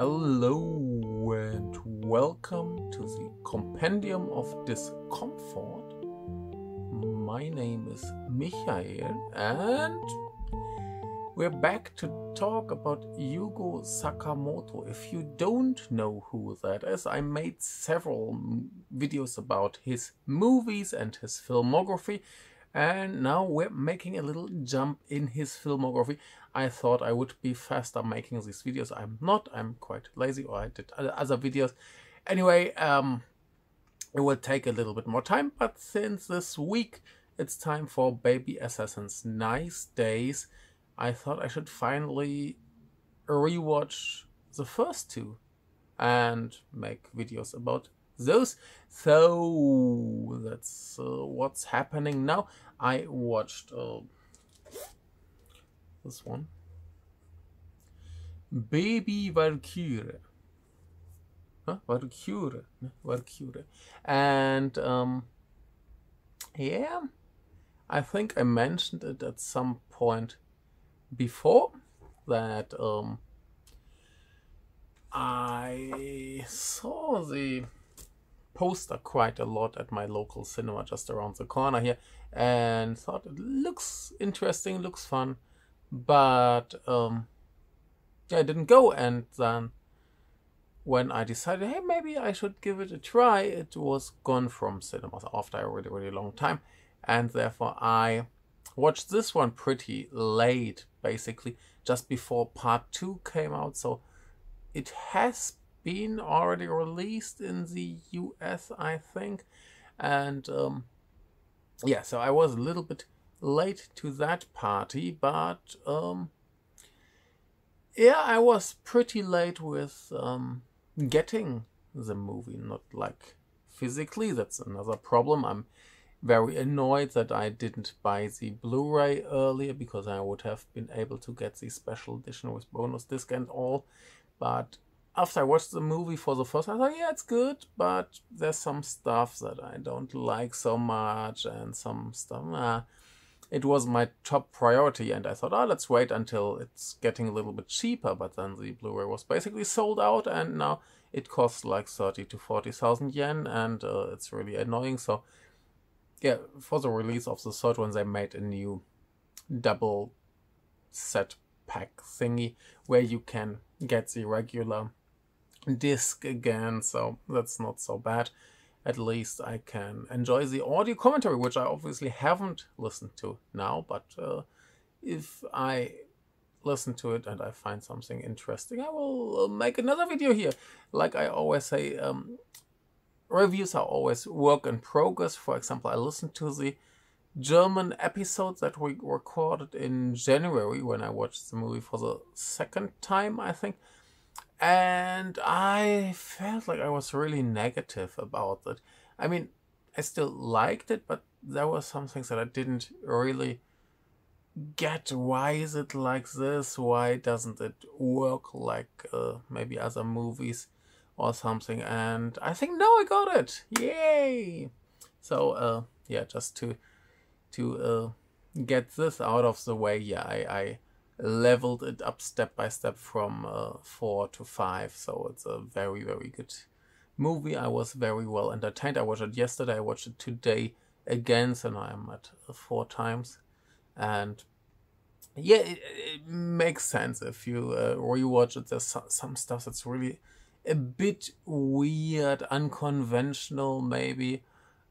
Hello and welcome to the Compendium of Discomfort. My name is Michael and we're back to talk about Yugo Sakamoto. If you don't know who that is, I made several videos about his movies and his filmography and now we're making a little jump in his filmography. I thought I would be faster making these videos. I'm not. I'm quite lazy, or I did other videos. Anyway, um, it will take a little bit more time, but since this week it's time for Baby Assassins Nice Days, I thought I should finally rewatch the first two and make videos about those. So that's uh, what's happening now. I watched uh, this one. Baby Valkyrie. Huh? Valkyrie. Valkyrie. And um, yeah, I think I mentioned it at some point before that um, I saw the poster quite a lot at my local cinema just around the corner here and thought it looks interesting, looks fun, but um, yeah, I didn't go. And then when I decided, hey, maybe I should give it a try, it was gone from cinemas after a really, really long time, and therefore I watched this one pretty late, basically just before part two came out. So it has been already released in the US, I think. And um, yeah, so I was a little bit late to that party, but um, yeah, I was pretty late with um, getting the movie, not like physically. That's another problem. I'm very annoyed that I didn't buy the Blu ray earlier because I would have been able to get the special edition with bonus disc and all. But after I watched the movie for the first time, I thought, yeah, it's good, but there's some stuff that I don't like so much, and some stuff. Uh, it was my top priority, and I thought, oh, let's wait until it's getting a little bit cheaper. But then the Blu-ray was basically sold out, and now it costs like thirty to forty thousand yen, and uh, it's really annoying. So, yeah, for the release of the third one, they made a new double set pack thingy where you can get the regular disc again, so that's not so bad. At least I can enjoy the audio commentary, which I obviously haven't listened to now, but uh, if I listen to it and I find something interesting, I will uh, make another video here. Like I always say, um, reviews are always work in progress. For example, I listened to the German episode that we recorded in January when I watched the movie for the second time, I think and I felt like I was really negative about it. I mean, I still liked it, but there were some things that I didn't really get. Why is it like this? Why doesn't it work like uh, maybe other movies or something? And I think now I got it. Yay! So uh, yeah, just to to uh, get this out of the way, yeah, I, I leveled it up step by step from uh, four to five. So it's a very, very good movie. I was very well entertained. I watched it yesterday. I watched it today again. So now I'm at uh, four times. And yeah, it, it makes sense if you uh, rewatch it. There's some, some stuff that's really a bit weird, unconventional, maybe.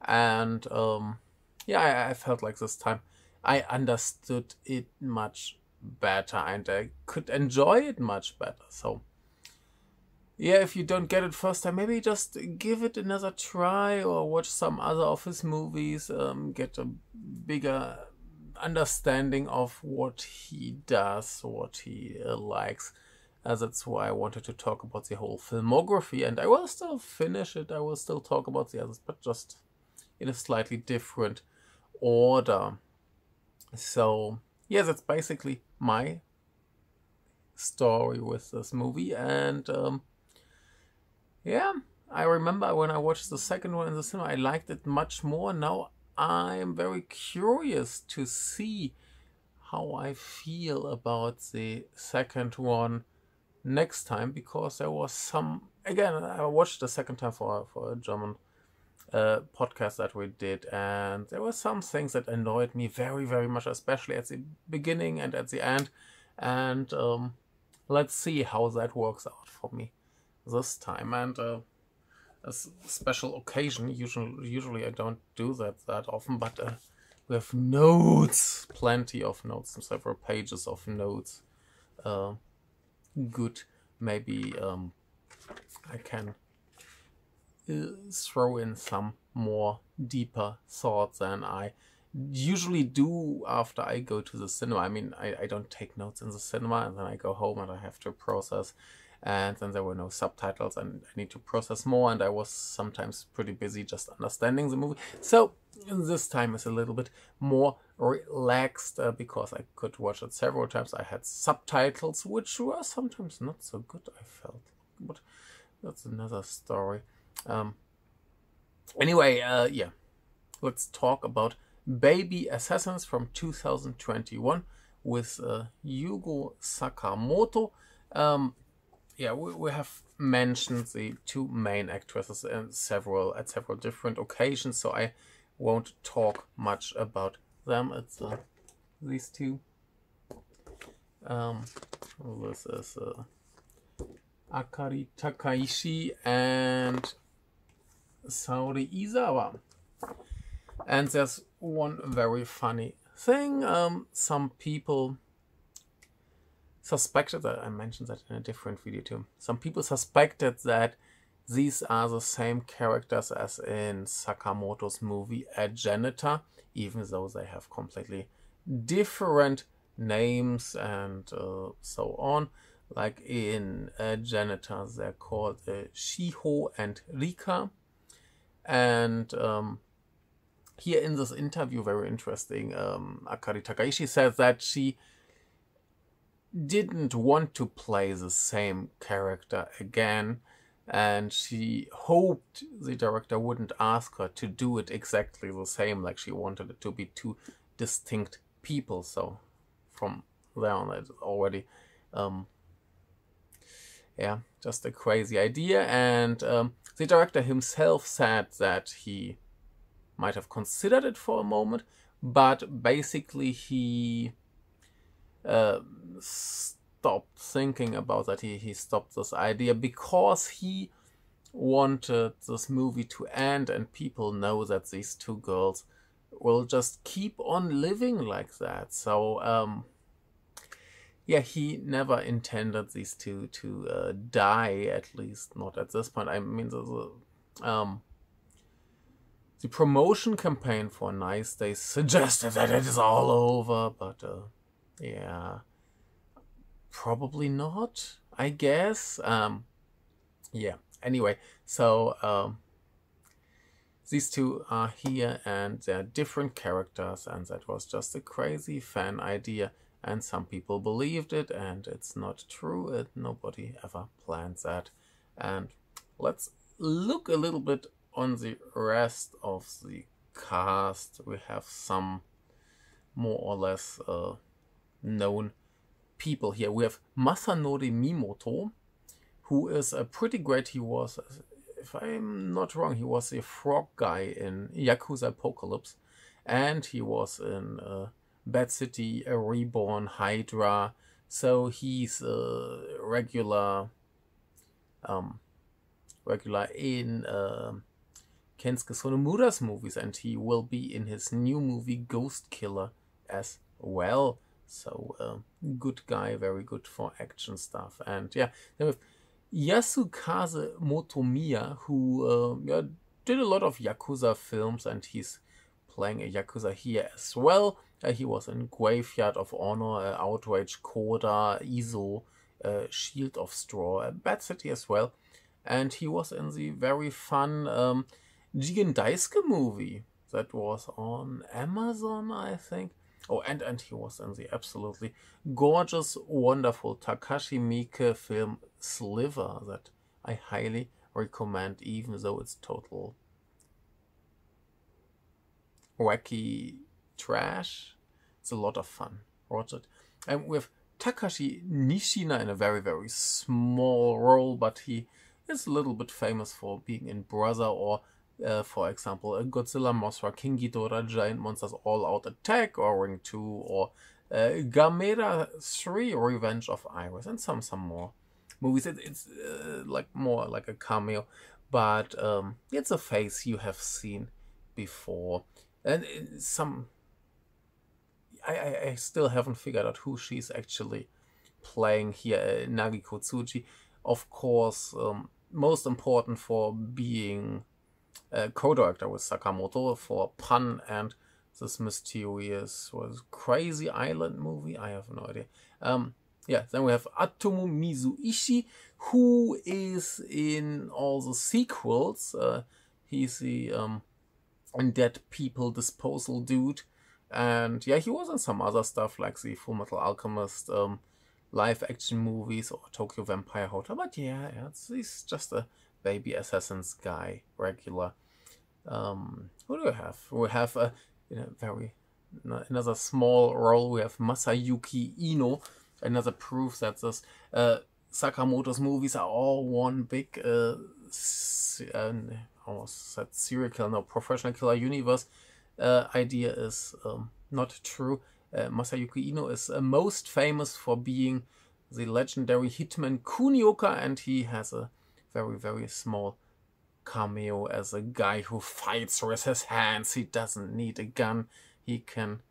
And um, yeah, I, I felt like this time I understood it much better and I could enjoy it much better. So, yeah, if you don't get it first time, maybe just give it another try or watch some other of his movies, um, get a bigger understanding of what he does, what he uh, likes. As that's why I wanted to talk about the whole filmography, and I will still finish it. I will still talk about the others, but just in a slightly different order. So, yeah, that's basically my story with this movie. And um, yeah, I remember when I watched the second one in the cinema, I liked it much more. Now I'm very curious to see how I feel about the second one next time because there was some again I watched the second time for for a German uh, podcast that we did and there were some things that annoyed me very very much especially at the beginning and at the end and um, let's see how that works out for me this time and uh, a special occasion usually usually I don't do that that often but uh, we have notes plenty of notes several pages of notes uh, good. Maybe um, I can throw in some more deeper thoughts than I usually do after I go to the cinema. I mean, I, I don't take notes in the cinema and then I go home and I have to process. And then there were no subtitles and I need to process more. And I was sometimes pretty busy just understanding the movie. So this time is a little bit more relaxed uh, because I could watch it several times. I had subtitles, which were sometimes not so good, I felt. But that's another story. Um, anyway, uh, yeah, let's talk about Baby Assassins from 2021 with uh, Yugo Sakamoto. Um, yeah, we, we have mentioned the two main actresses in several at several different occasions, so I won't talk much about them. It's uh, these two. Um, this is uh, Akari Takaishi and Saori Izawa. And there's one very funny thing. Um, some people suspected that I mentioned that in a different video too. Some people suspected that these are the same characters as in Sakamoto's movie A Janitor, even though they have completely different names and uh, so on. Like in A Janitor, they're called uh, Shiho and Rika. And um, here in this interview, very interesting, um, Akari Takaishi says that she didn't want to play the same character again and she hoped the director wouldn't ask her to do it exactly the same like she wanted it to be two distinct people. So from there on it's already um yeah just a crazy idea. And um, the director himself said that he might have considered it for a moment but basically he uh, stopped thinking about that. He, he stopped this idea because he wanted this movie to end and people know that these two girls will just keep on living like that. So, um, yeah, he never intended these two to uh, die, at least not at this point. I mean, the, the, um, the promotion campaign for Nice Days suggested that it is all over, but uh, yeah, Probably not, I guess. Um, yeah, anyway, so um, these two are here and they're different characters, and that was just a crazy fan idea. And some people believed it, and it's not true. and nobody ever planned that. And let's look a little bit on the rest of the cast. We have some more or less uh, known people here. We have Masanori Mimoto, who is a pretty great. He was, if I'm not wrong, he was a frog guy in Yakuza Apocalypse, and he was in uh, Bad City, a Reborn, Hydra. So he's a regular, um, regular in uh, Kensuke Sonomura's movies, and he will be in his new movie Ghost Killer as well. So uh, good guy, very good for action stuff. And yeah, then have Yasukaze Motomiya, who uh, yeah, did a lot of Yakuza films, and he's playing a Yakuza here as well. Uh, he was in Graveyard of Honor, uh, Outrage, Coda, Iso, uh, Shield of Straw, uh, Bad City as well. And he was in the very fun um, Jigen Daisuke movie that was on Amazon, I think. Oh, and, and he was in the absolutely gorgeous, wonderful Takashi Miike film Silver that I highly recommend, even though it's total wacky trash. It's a lot of fun. Watch it. And with Takashi Nishina in a very, very small role, but he is a little bit famous for being in Brother or, uh, for example, Godzilla, Mothra, King Ghidorah, Giant Monsters All Out Attack, or Ring 2, or uh, Gamera 3, Revenge of Iris, and some some more movies. It, it's uh, like more like a cameo, but um, it's a face you have seen before, and some. I, I, I still haven't figured out who she's actually playing here. Uh, Nagiko Tsuji, of course, um, most important for being a co-director with Sakamoto for Pan and this mysterious was Crazy Island movie. I have no idea. Um, yeah, then we have Atomo Mizuishi, who is in all the sequels. Uh, he's the um, dead people disposal dude. And yeah, he was in some other stuff like the Full Metal Alchemist um, live action movies or Tokyo Vampire Hotel. But yeah, yeah he's just a baby assassins guy, regular. Um, who do we have? We have a in a very another small role. We have Masayuki Ino, another proof that this uh, Sakamoto's movies are all one big uh, uh, almost said serial killer, no professional killer universe. Uh, idea is um, not true. Uh, Masayuki Ino is uh, most famous for being the legendary hitman Kunioka, and he has a very very small cameo as a guy who fights with his hands. He doesn't need a gun. He can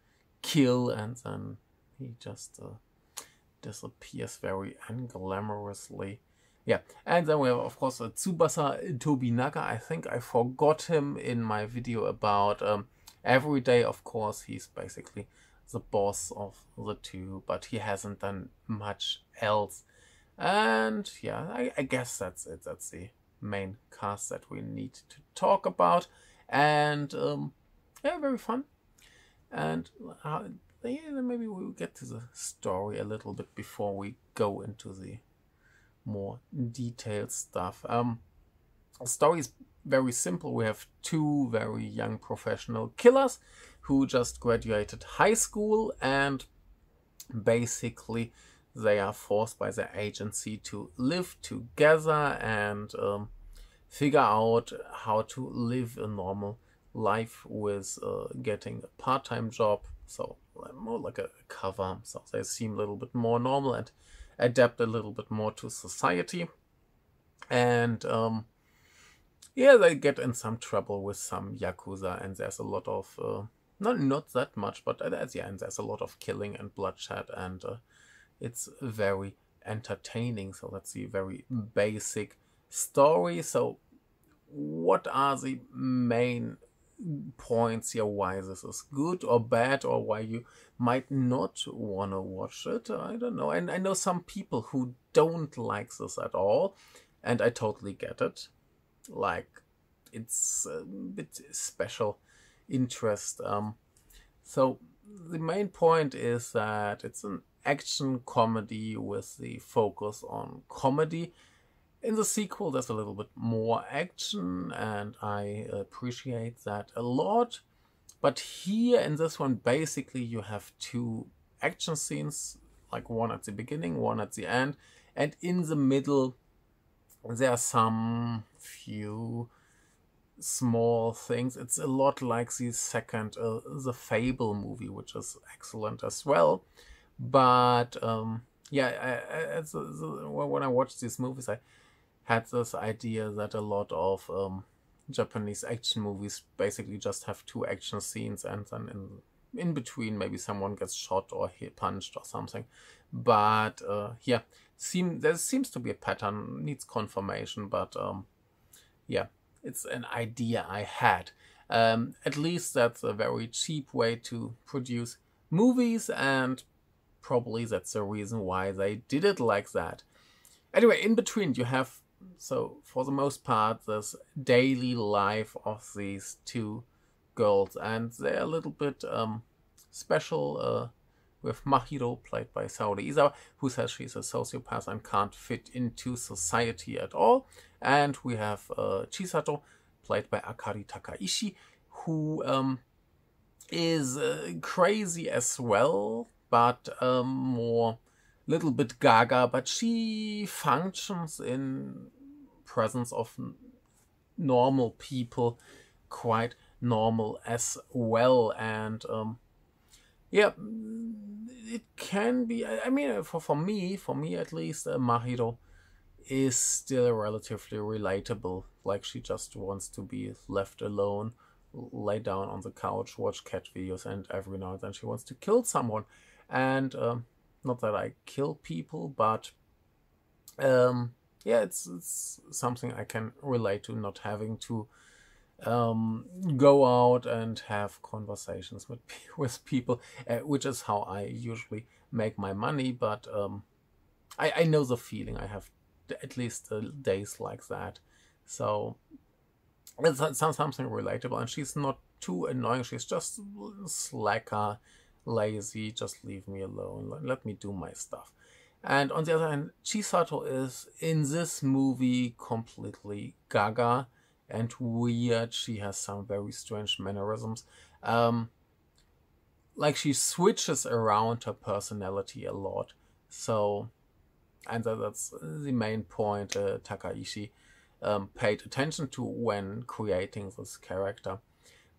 kill and then he just uh, disappears very unglamorously. Yeah, and then we have, of course, uh, Tsubasa Tobinaga. I think I forgot him in my video about um, Everyday. Of course, he's basically the boss of the two, but he hasn't done much else. And yeah, I, I guess that's it. That's the main cast that we need to talk about. And um, yeah, very fun. And uh, yeah, maybe we'll get to the story a little bit before we go into the more detailed stuff. Um, the story is very simple. We have two very young professional killers who just graduated high school and basically they are forced by their agency to live together and um, figure out how to live a normal life with uh, getting a part-time job so more like a cover so they seem a little bit more normal and adapt a little bit more to society and um, yeah they get in some trouble with some yakuza and there's a lot of uh, not not that much but at the end there's a lot of killing and bloodshed and uh, it's very entertaining. So that's the very basic story. So, what are the main points here why this is good or bad or why you might not want to watch it? I don't know. And I know some people who don't like this at all, and I totally get it. Like, it's a bit special interest. Um, so the main point is that it's an action comedy with the focus on comedy. In the sequel, there's a little bit more action, and I appreciate that a lot. But here in this one, basically, you have two action scenes, like one at the beginning, one at the end, and in the middle, there are some few small things. It's a lot like the second, uh, the Fable movie, which is excellent as well. But um, yeah, I, I, when I watch these movies, I had this idea that a lot of um, Japanese action movies basically just have two action scenes and then in in between maybe someone gets shot or hit punched or something. But uh, yeah, seem there seems to be a pattern needs confirmation, but um, yeah, it's an idea I had. Um, at least that's a very cheap way to produce movies and probably that's the reason why they did it like that. Anyway, in between you have, so for the most part, this daily life of these two girls, and they're a little bit um, special. Uh, with Mahiro, played by Saori Izawa, who says she's a sociopath and can't fit into society at all. And we have uh, Chisato, played by Akari Takaishi, who um, is uh, crazy as well, but um, more little bit gaga, but she functions in presence of normal people quite normal as well. And um, yeah it can be i mean for, for me for me at least uh, mahiro is still relatively relatable. Like she just wants to be left alone lay down on the couch watch cat videos and every now and then she wants to kill someone. And um, not that i kill people but um, yeah it's, it's something i can relate to not having to um, go out and have conversations with with people, uh, which is how I usually make my money. But um, I, I know the feeling. I have at least uh, days like that, so it's, it's something relatable. And she's not too annoying. She's just slacker, lazy. Just leave me alone. Let, let me do my stuff. And on the other hand, Chisato is in this movie completely gaga and weird. She has some very strange mannerisms. Um, like she switches around her personality a lot. So, and that's the main point uh, Takaishi um, paid attention to when creating this character.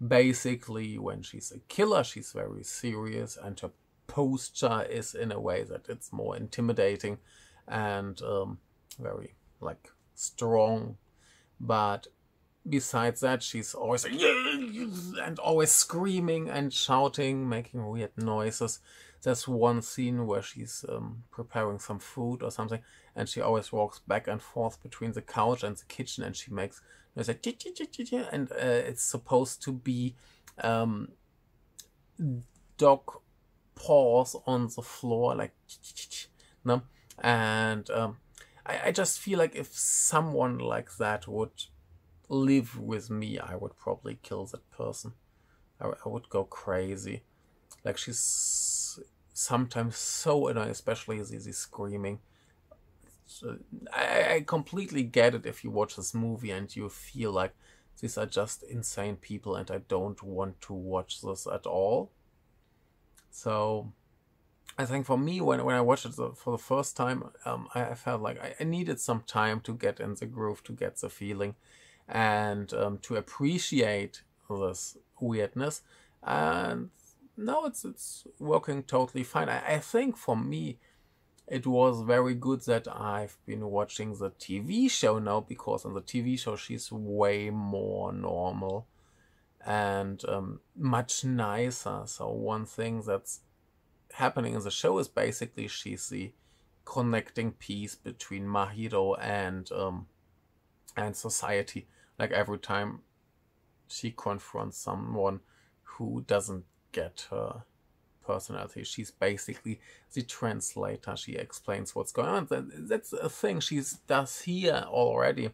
Basically, when she's a killer, she's very serious, and her posture is in a way that it's more intimidating and um, very like strong. But besides that, she's always like, and always screaming and shouting, making weird noises. There's one scene where she's um, preparing some food or something, and she always walks back and forth between the couch and the kitchen, and she makes it's like and uh, it's supposed to be um, dog paws on the floor, like no, and um, I, I just feel like if someone like that would live with me, I would probably kill that person. I, I would go crazy. Like she's sometimes so annoying, especially as he's screaming. So I, I completely get it if you watch this movie and you feel like these are just insane people and I don't want to watch this at all. So I think for me, when, when I watched it for the first time, um, I, felt like I, I, needed some time to get in the groove, to get the feeling and um, to appreciate this weirdness. And now it's it's working totally fine. I, I think for me, it was very good that I've been watching the TV show now because on the TV show she's way more normal and um, much nicer. So one thing that's happening in the show is basically she's the connecting piece between Mahiro and um, and society like every time she confronts someone who doesn't get her personality. She's basically the translator. She explains what's going on. That's a thing she does here already,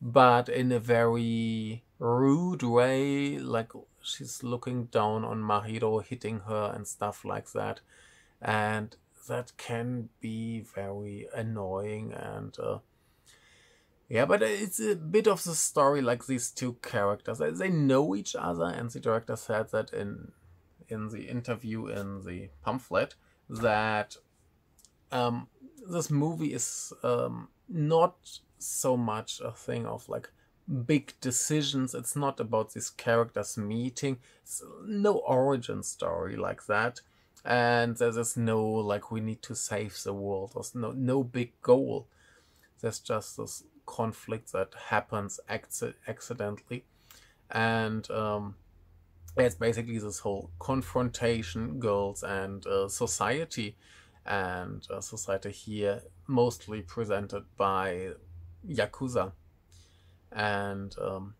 but in a very rude way. Like she's looking down on Mahiro, hitting her and stuff like that, and that can be very annoying and. Uh, yeah, but it's a bit of the story like these two characters. They know each other, and the director said that in in the interview in the pamphlet that um, this movie is um, not so much a thing of like big decisions. It's not about these characters meeting. It's no origin story like that. And there's no like we need to save the world. There's no no big goal. There's just this conflict that happens acc- accidentally, and um, it's basically this whole confrontation, girls and uh, society, and uh, society here mostly presented by yakuza, and um,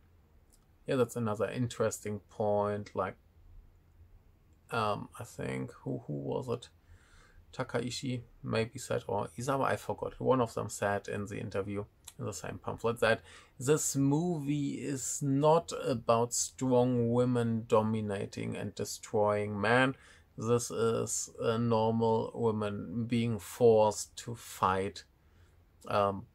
yeah, that's another interesting point. Like, um, I think who who was it? Takaishi maybe said, or Izawa, I forgot. One of them said in the interview, the same pamphlet, that this movie is not about strong women dominating and destroying men. This is a normal woman being forced to fight um,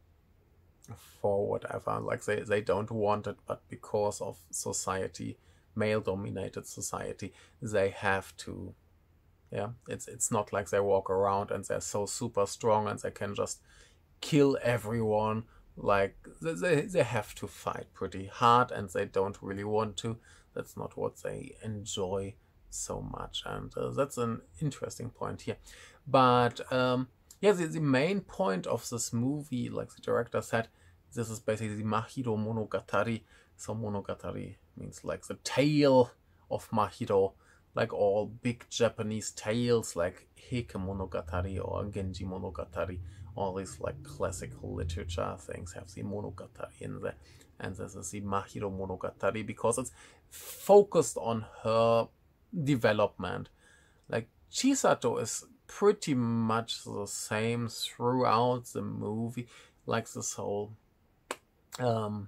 for whatever. Like they, they don't want it, but because of society, male dominated society, they have to Yeah, it's it's not like they walk around and they're so super strong and they can just kill everyone. Like they they have to fight pretty hard and they don't really want to. That's not what they enjoy so much, and uh, that's an interesting point here. But um, yeah, the, the main point of this movie, like the director said, this is basically Mahiro Monogatari. So Monogatari means like the tale of Mahiro, like all big Japanese tales like Heike Monogatari or Genji Monogatari. All these like classical literature things have the Monogatari in there. And this is the Mahiro Monogatari because it's focused on her development. Like Chisato is pretty much the same throughout the movie, like this whole um,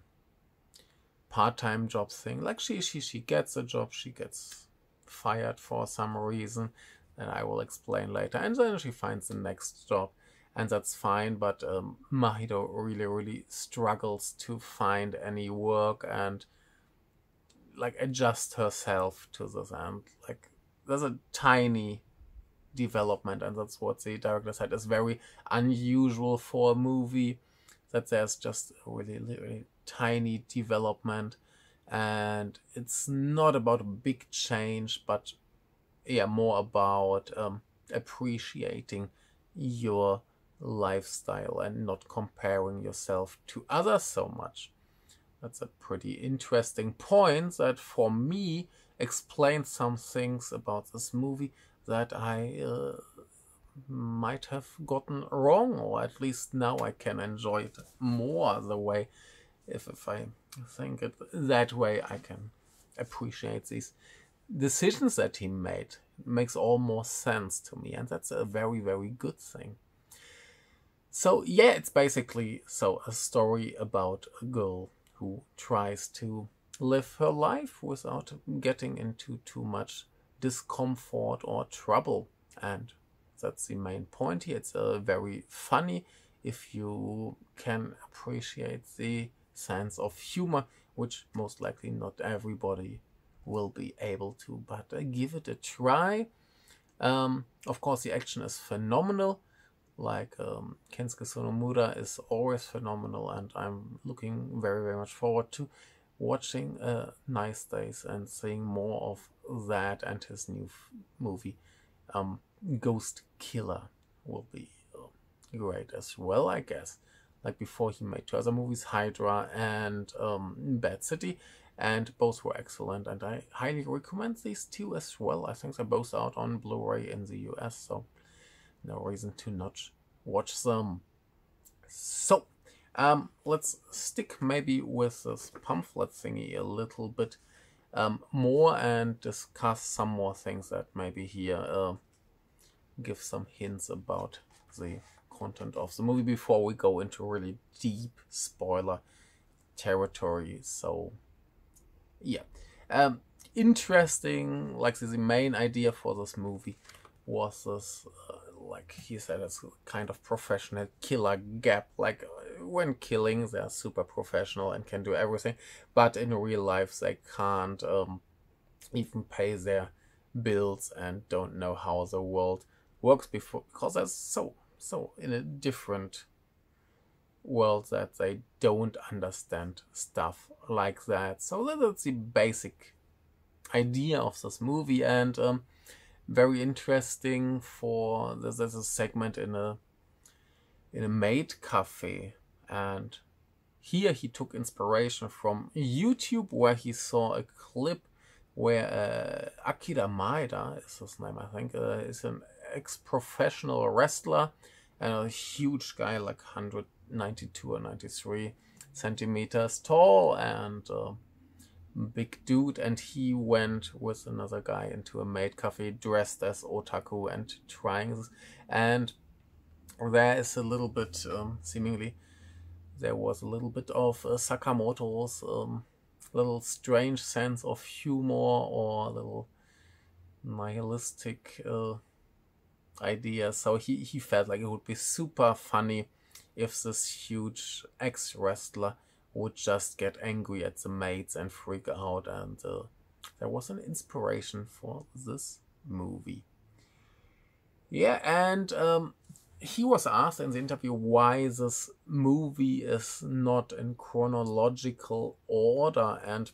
part-time job thing. Like she she she gets a job, she gets fired for some reason that I will explain later, and then she finds the next job, and that's fine. But um, really really struggles to find any work and like adjust herself to this, and like there's a tiny development, and that's what the director said is very unusual for a movie that there's just a really, really tiny development and it's not about a big change but yeah more about um, appreciating your lifestyle and not comparing yourself to others so much that's a pretty interesting point that for me explains some things about this movie that I uh, might have gotten wrong, or at least now I can enjoy it more the way. If, if I think it that way, I can appreciate these decisions that he made. It makes all more sense to me, and that's a very, very good thing. So, yeah, it's basically so a story about a girl who tries to live her life without getting into too much discomfort or trouble and that's the main point here. It's uh, very funny if you can appreciate the sense of humor, which most likely not everybody will be able to, but uh, give it a try. Um, of course, the action is phenomenal. Like um, Kensuke Sonomura is always phenomenal, and I'm looking very, very much forward to watching uh, Nice Days and seeing more of that and his new movie. Um, Ghost Killer will be uh, great as well, I guess. Like before, he made two other movies, Hydra and um, Bad City, and both were excellent. And I highly recommend these two as well. I think they're both out on Blu-ray in the US, so no reason to not watch them. So, um, let's stick maybe with this pamphlet thingy a little bit um, more and discuss some more things that maybe here. Uh, give some hints about the content of the movie before we go into really deep spoiler territory. So, yeah. Um, interesting, like the main idea for this movie was this, uh, like he said, it's kind of professional killer gap. Like when killing, they're super professional and can do everything, but in real life, they can't um, even pay their bills and don't know how the world works before because they're so so in a different world that they don't understand stuff like that. So that's the basic idea of this movie and um, very interesting for there's, there's a segment in a in a maid cafe and here he took inspiration from YouTube where he saw a clip where uh, Akira Maeda is his name I think uh, is an ex-professional wrestler and a huge guy, like 192 or 93 centimeters tall and a big dude. And he went with another guy into a maid cafe dressed as otaku and trying this. And there is a little bit, um, seemingly, there was a little bit of uh, Sakamoto's um, little strange sense of humor or little nihilistic uh, idea. So he, he felt like it would be super funny if this huge ex wrestler would just get angry at the maids and freak out. And uh, there was an inspiration for this movie. Yeah, and um, he was asked in the interview why this movie is not in chronological order, and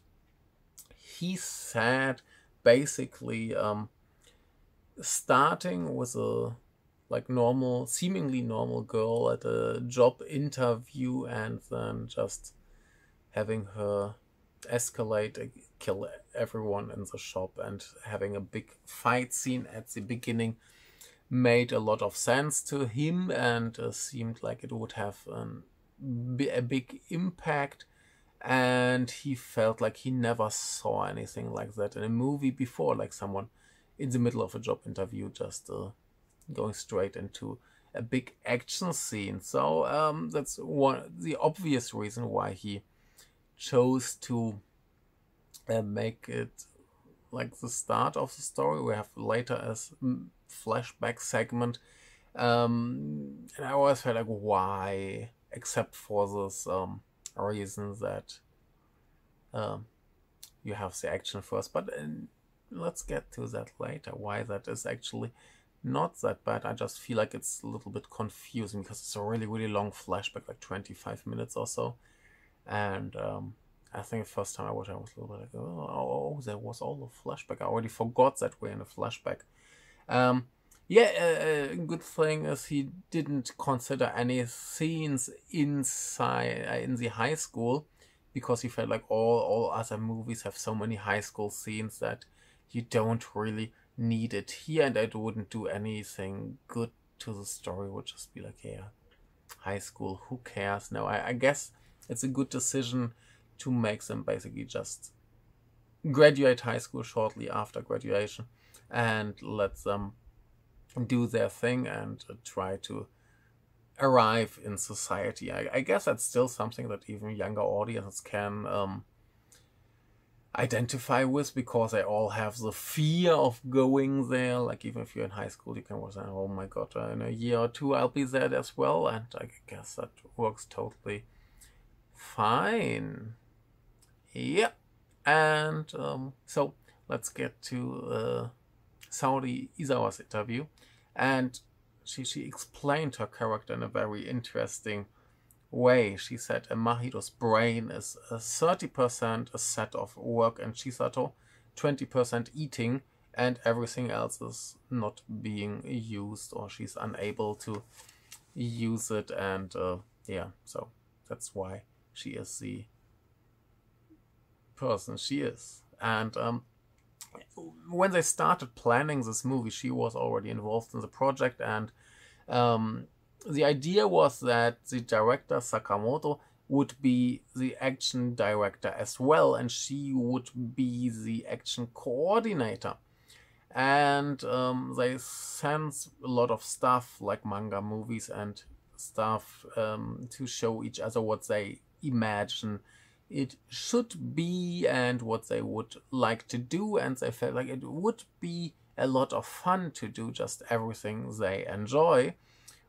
he said basically um, starting with a like normal, seemingly normal girl at a job interview, and then just having her escalate, kill everyone in the shop, and having a big fight scene at the beginning made a lot of sense to him and uh, seemed like it would have an, a big impact. And he felt like he never saw anything like that in a movie before, like someone in the middle of a job interview just uh, going straight into a big action scene. So um, that's one the obvious reason why he chose to uh, make it like the start of the story. We have later as flashback segment, um, and I always felt like why, except for this um, reason that um, you have the action first. But uh, let's get to that later. Why that is actually not that bad. I just feel like it's a little bit confusing because it's a really, really long flashback, like 25 minutes or so. And um, I think the first time I watched it, I was a little bit like, oh, oh, oh there was all the flashback. I already forgot that we're in a flashback. Um, yeah, a uh, good thing is he didn't consider any scenes inside uh, in the high school because he felt like all all other movies have so many high school scenes that you don't really need it here, and it wouldn't do anything good to the story. It would just be like, yeah, high school, who cares? No, I, I guess it's a good decision to make them basically just graduate high school shortly after graduation and let them do their thing and try to arrive in society. I, I guess that's still something that even younger audiences can um, identify with because they all have the fear of going there. Like even if you're in high school, you can always say, "Oh my God, in a year or two I'll be there as well," and I guess that works totally fine. Yeah, and um, so let's get to uh, Saori Izawa's interview, and she she explained her character in a very interesting way. She said a Mahiro's brain is a 30% a set of work and Chisato, 20% eating, and everything else is not being used or she's unable to use it. And uh, yeah, so that's why she is the person she is. And um, when they started planning this movie, she was already involved in the project and um, the idea was that the director Sakamoto would be the action director as well, and she would be the action coordinator. And um, they sent a lot of stuff like manga movies and stuff um, to show each other what they imagine. It should be and what they would like to do. And they felt like it would be a lot of fun to do just everything they enjoy.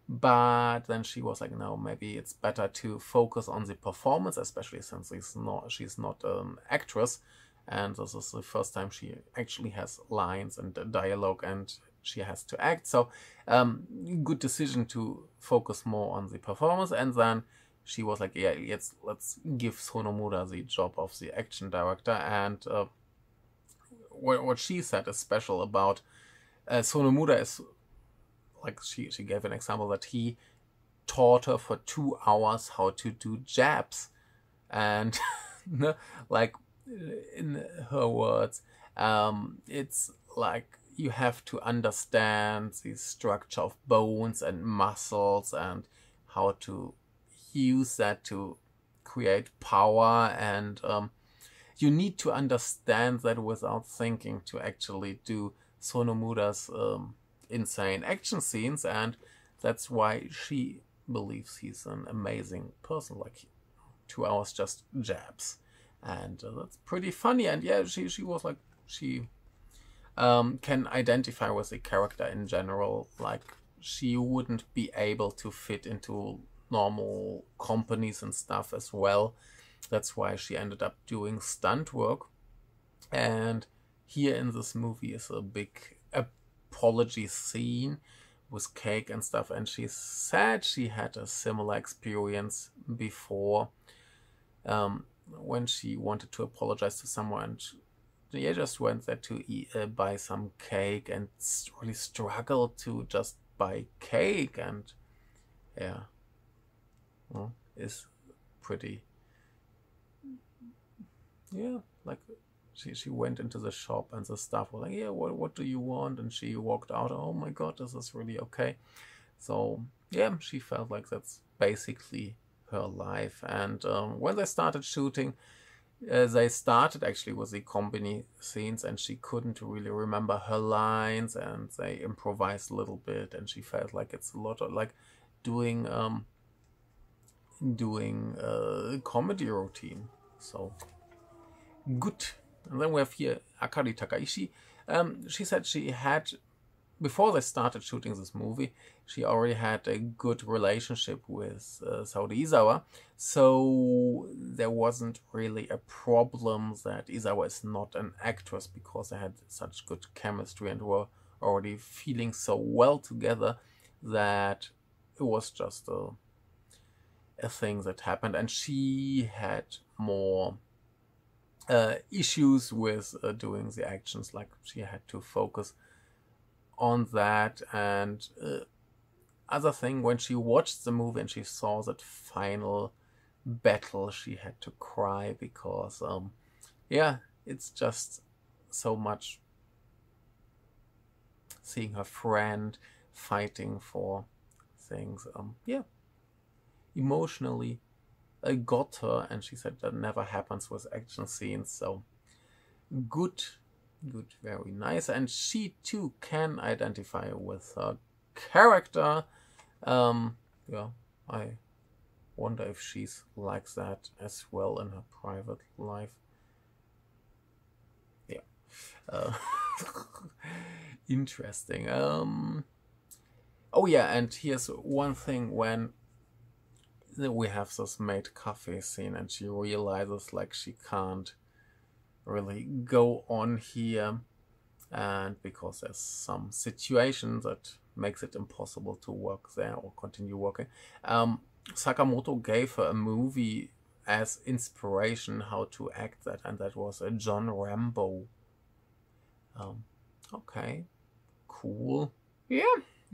But then she was like no maybe it's better to focus on the performance especially since she's not she's not an actress. And this is the first time she actually has lines and dialogue and she has to act. So um, good decision to focus more on the performance. And then she was like yeah let's let's give sonomura the job of the action director. And uh, what, what she said is special about uh, sonomura is like she, she gave an example that he taught her for two hours how to do jabs. And like in her words um, it's like you have to understand the structure of bones and muscles and how to use that to create power and um, you need to understand that without thinking to actually do Sonomura's um, insane action scenes, and that's why she believes he's an amazing person. Like two hours just jabs, and uh, that's pretty funny. And yeah, she she was like she um, can identify with the character in general. Like she wouldn't be able to fit into normal companies and stuff as well. That's why she ended up doing stunt work. And here in this movie is a big apology scene with cake and stuff. And she said she had a similar experience before um, when she wanted to apologize to someone. She, just went there to eat, uh, buy some cake and really struggled to just buy cake and yeah, well, it's pretty yeah, like she she went into the shop and the staff were like, yeah, what what do you want? And she walked out. Oh my god, is this is really okay. So yeah, she felt like that's basically her life. And um, when they started shooting, uh, they started actually with the company scenes, and she couldn't really remember her lines, and they improvised a little bit, and she felt like it's a lot of like doing um doing a comedy routine. So good. And then we have here Akari Takaishi. Um, she said she had, before they started shooting this movie, she already had a good relationship with uh, Saori Izawa. So there wasn't really a problem that Izawa is not an actress because they had such good chemistry and were already feeling so well together that it was just a, a thing that happened. And she had more uh, issues with uh, doing the actions. Like she had to focus on that. And uh, other thing, when she watched the movie and she saw that final battle, she had to cry because, um, yeah, it's just so much seeing her friend fighting for things. Um, yeah, emotionally I got her, and she said that never happens with action scenes. So good, good, very nice. And she too can identify with her character. Um, yeah, I wonder if she's like that as well in her private life. Yeah. Uh, interesting. Um. Oh yeah, and here's one thing when we have this made coffee scene and she realizes like she can't really go on here and because there's some situation that makes it impossible to work there or continue working. Um, sakamoto gave her a movie as inspiration how to act that and that was a john rambo. Um, okay cool. Yeah.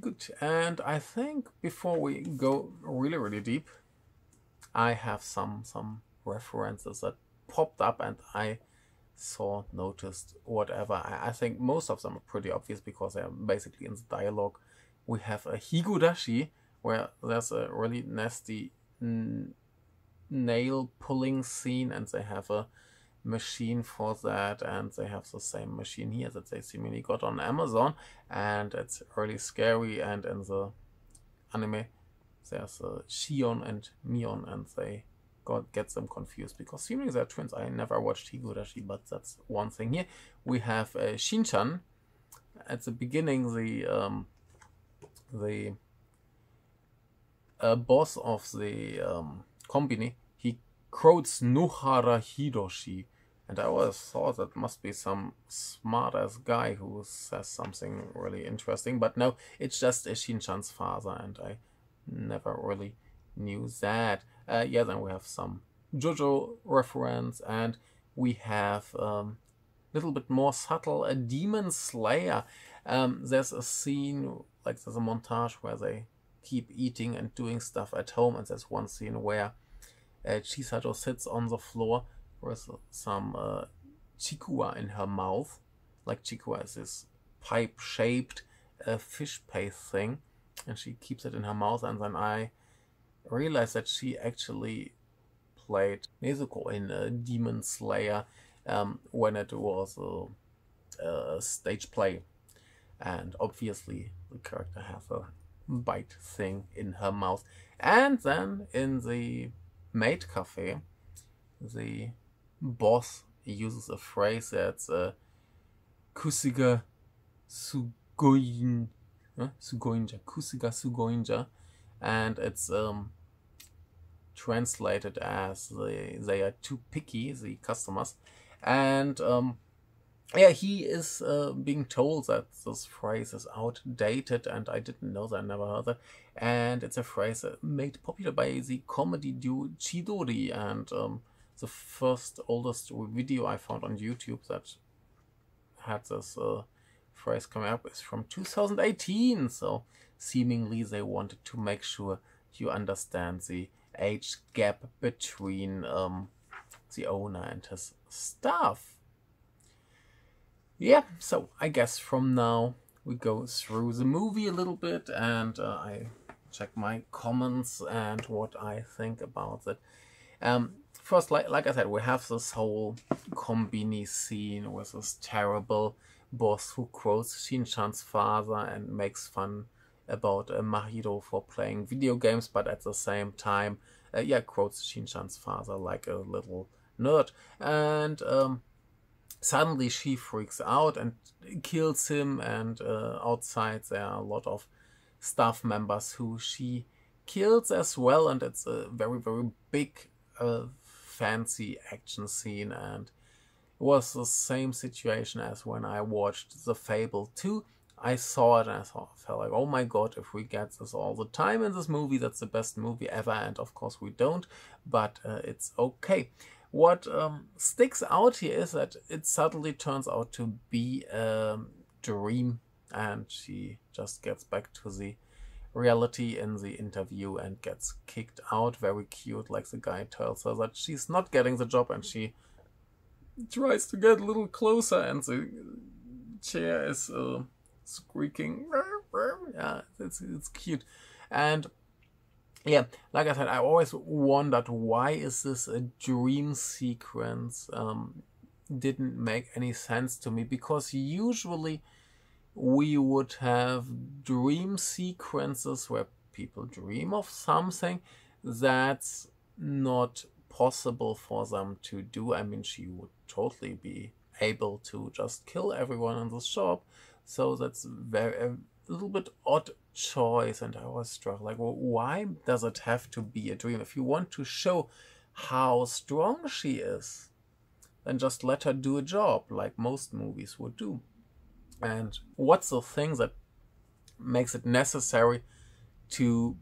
Good. And i think before we go really really deep I have some some references that popped up and I saw, noticed, whatever. I, I think most of them are pretty obvious because they're basically in the dialogue. We have a Higurashi where there's a really nasty nail pulling scene and they have a machine for that and they have the same machine here that they seemingly got on Amazon and it's really scary and in the anime there's a Shion and Mion, and they got get them confused because seemingly they're twins. I never watched Higurashi, but that's one thing here. We have uh, Shinchan. At the beginning, the um, the uh, boss of the um, company, he quotes Nohara Hiroshi. And I always thought that must be some smart ass guy who says something really interesting. But no, it's just a Shinchan's father, and I never really knew that. Uh, yeah, then we have some JoJo reference, and we have a um, little bit more subtle a Demon Slayer. Um, there's a scene, like there's a montage where they keep eating and doing stuff at home, and there's one scene where uh, Chisato sits on the floor with some uh, chikuwa in her mouth. Like chikuwa is this pipe-shaped uh, fish paste thing and she keeps it in her mouth and then I realized that she actually played Nezuko in a Demon Slayer um, when it was a, a, stage play. And obviously the character has a bite thing in her mouth. And then in the maid cafe the boss uses a phrase that's uh, kusiga sugoin huh? Sugoinja, Kusiga Sugoinja, and it's um, translated as they, they are too picky, the customers, and um, yeah, he is uh, being told that this phrase is outdated, and I didn't know that, I never heard that. And it's a phrase made popular by the comedy duo Chidori, and um, the first oldest video I found on YouTube that had this uh, phrase coming up is from 2018. So seemingly they wanted to make sure you understand the age gap between um, the owner and his staff. Yeah, so I guess from now we go through the movie a little bit and uh, I check my comments and what I think about it. Um, first, like, like I said, we have this whole Kombini scene with this terrible boss who quotes Shin-chan's father and makes fun about uh, Mahiro for playing video games, but at the same time, uh, yeah, quotes Shin-chan's father like a little nerd. And um, suddenly she freaks out and kills him, and uh, outside there are a lot of staff members who she kills as well, and it's a very, very big, uh, fancy action scene, and it was the same situation as when I watched The Fable 2 I saw it and I thought, felt like, oh my god, if we get this all the time in this movie, that's the best movie ever. And of course we don't, but uh, it's okay. What um, sticks out here is that it suddenly turns out to be a dream, and she just gets back to the reality in the interview and gets kicked out. Very cute, like the guy tells her that she's not getting the job, and she tries to get a little closer, and the chair is. Uh, squeaking. Yeah, it's it's cute, and yeah, like I said, I always wondered why is this a dream sequence? Um, didn't make any sense to me because usually we would have dream sequences where people dream of something that's not possible for them to do. I mean, she would totally be able to just kill everyone in the shop, so that's very a little bit odd choice, and I was struck like, well, why does it have to be a dream? If you want to show how strong she is, then just let her do a job like most movies would do. And what's the thing that makes it necessary to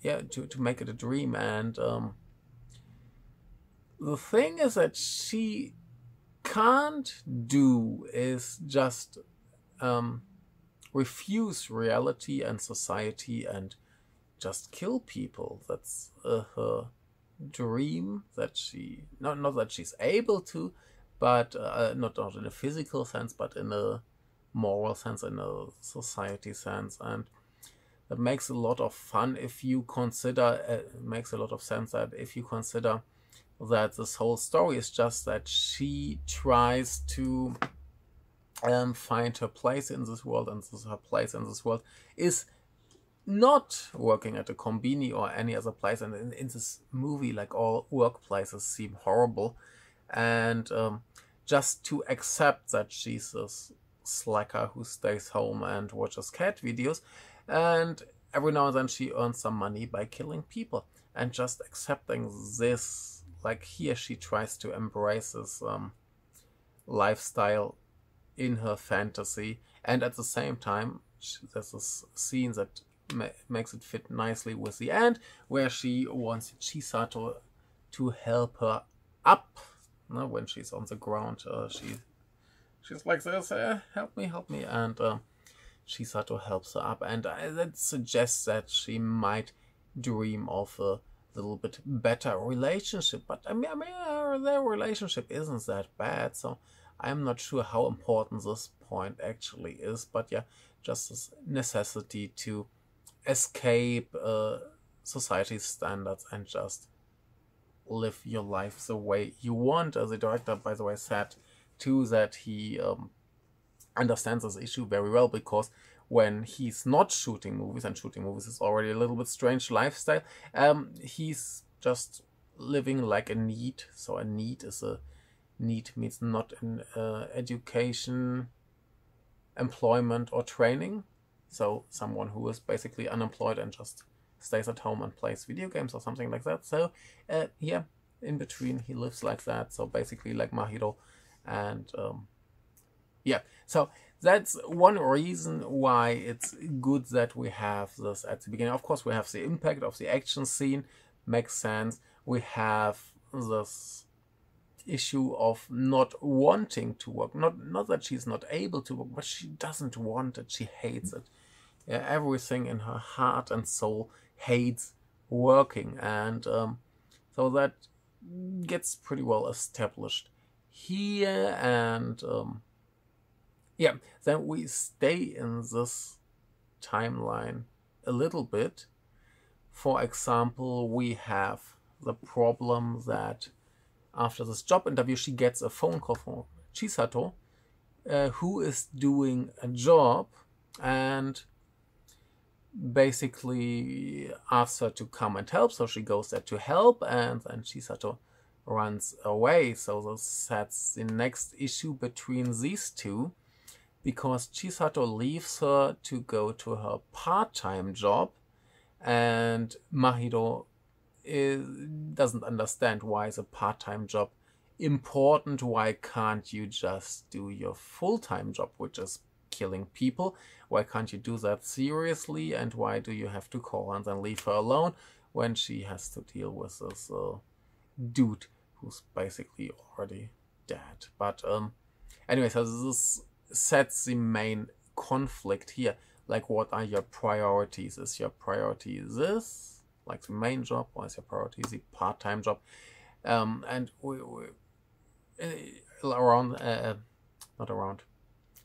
yeah to, to make it a dream and um, the thing is that she can't do is just um, refuse reality and society and just kill people. That's uh, her dream that she not not that she's able to, but uh, not not in a physical sense, but in a moral sense, in a society sense, and that makes a lot of fun if you consider. Uh, makes a lot of sense that if you consider that this whole story is just that she tries to um, find her place in this world, and this, her place in this world is not working at a combini or any other place. And in, in this movie, like all workplaces seem horrible, and um, just to accept that she's a slacker who stays home and watches cat videos, and every now and then she earns some money by killing people, and just accepting this like here she tries to embrace this um, lifestyle in her fantasy and at the same time there's this scene that ma makes it fit nicely with the end where she wants Chisato to help her up when she's on the ground uh, she she's like this eh, help me help me and uh, Chisato helps her up and uh, that suggests that she might dream of a little bit better relationship. But I mean, I mean uh, their relationship isn't that bad, so I'm not sure how important this point actually is. But yeah, just this necessity to escape uh, society's standards and just live your life the way you want. As the director, by the way, said too that he um, understands this issue very well because when he's not shooting movies, and shooting movies is already a little bit strange lifestyle, um, he's just living like a NEET. So a NEET is a NEET means not an uh, education, employment, or training. So someone who is basically unemployed and just stays at home and plays video games or something like that. So uh, yeah, in between he lives like that. So basically like Mahiro And um, yeah, so that's one reason why it's good that we have this at the beginning. Of course, we have the impact of the action scene, makes sense. We have this issue of not wanting to work. Not not that she's not able to work, but she doesn't want it. She hates it. Yeah, everything in her heart and soul hates working, and um, so that gets pretty well established here. And um, yeah, then we stay in this timeline a little bit. For example, we have the problem that after this job interview, she gets a phone call from Chisato, uh, who is doing a job and basically asks her to come and help. So she goes there to help, and then Chisato runs away. So this sets the next issue between these two because Chisato leaves her to go to her part-time job and Mahiro is, doesn't understand why is a part-time job important why can't you just do your full-time job which is killing people? Why can't you do that seriously and why do you have to call and then leave her alone when she has to deal with this uh, dude who's basically already dead? But um anyway so this sets the main conflict here. Like what are your priorities? Is your priority this like the main job, or is your priority the part-time job? Um, and we, we uh, around, uh, not around,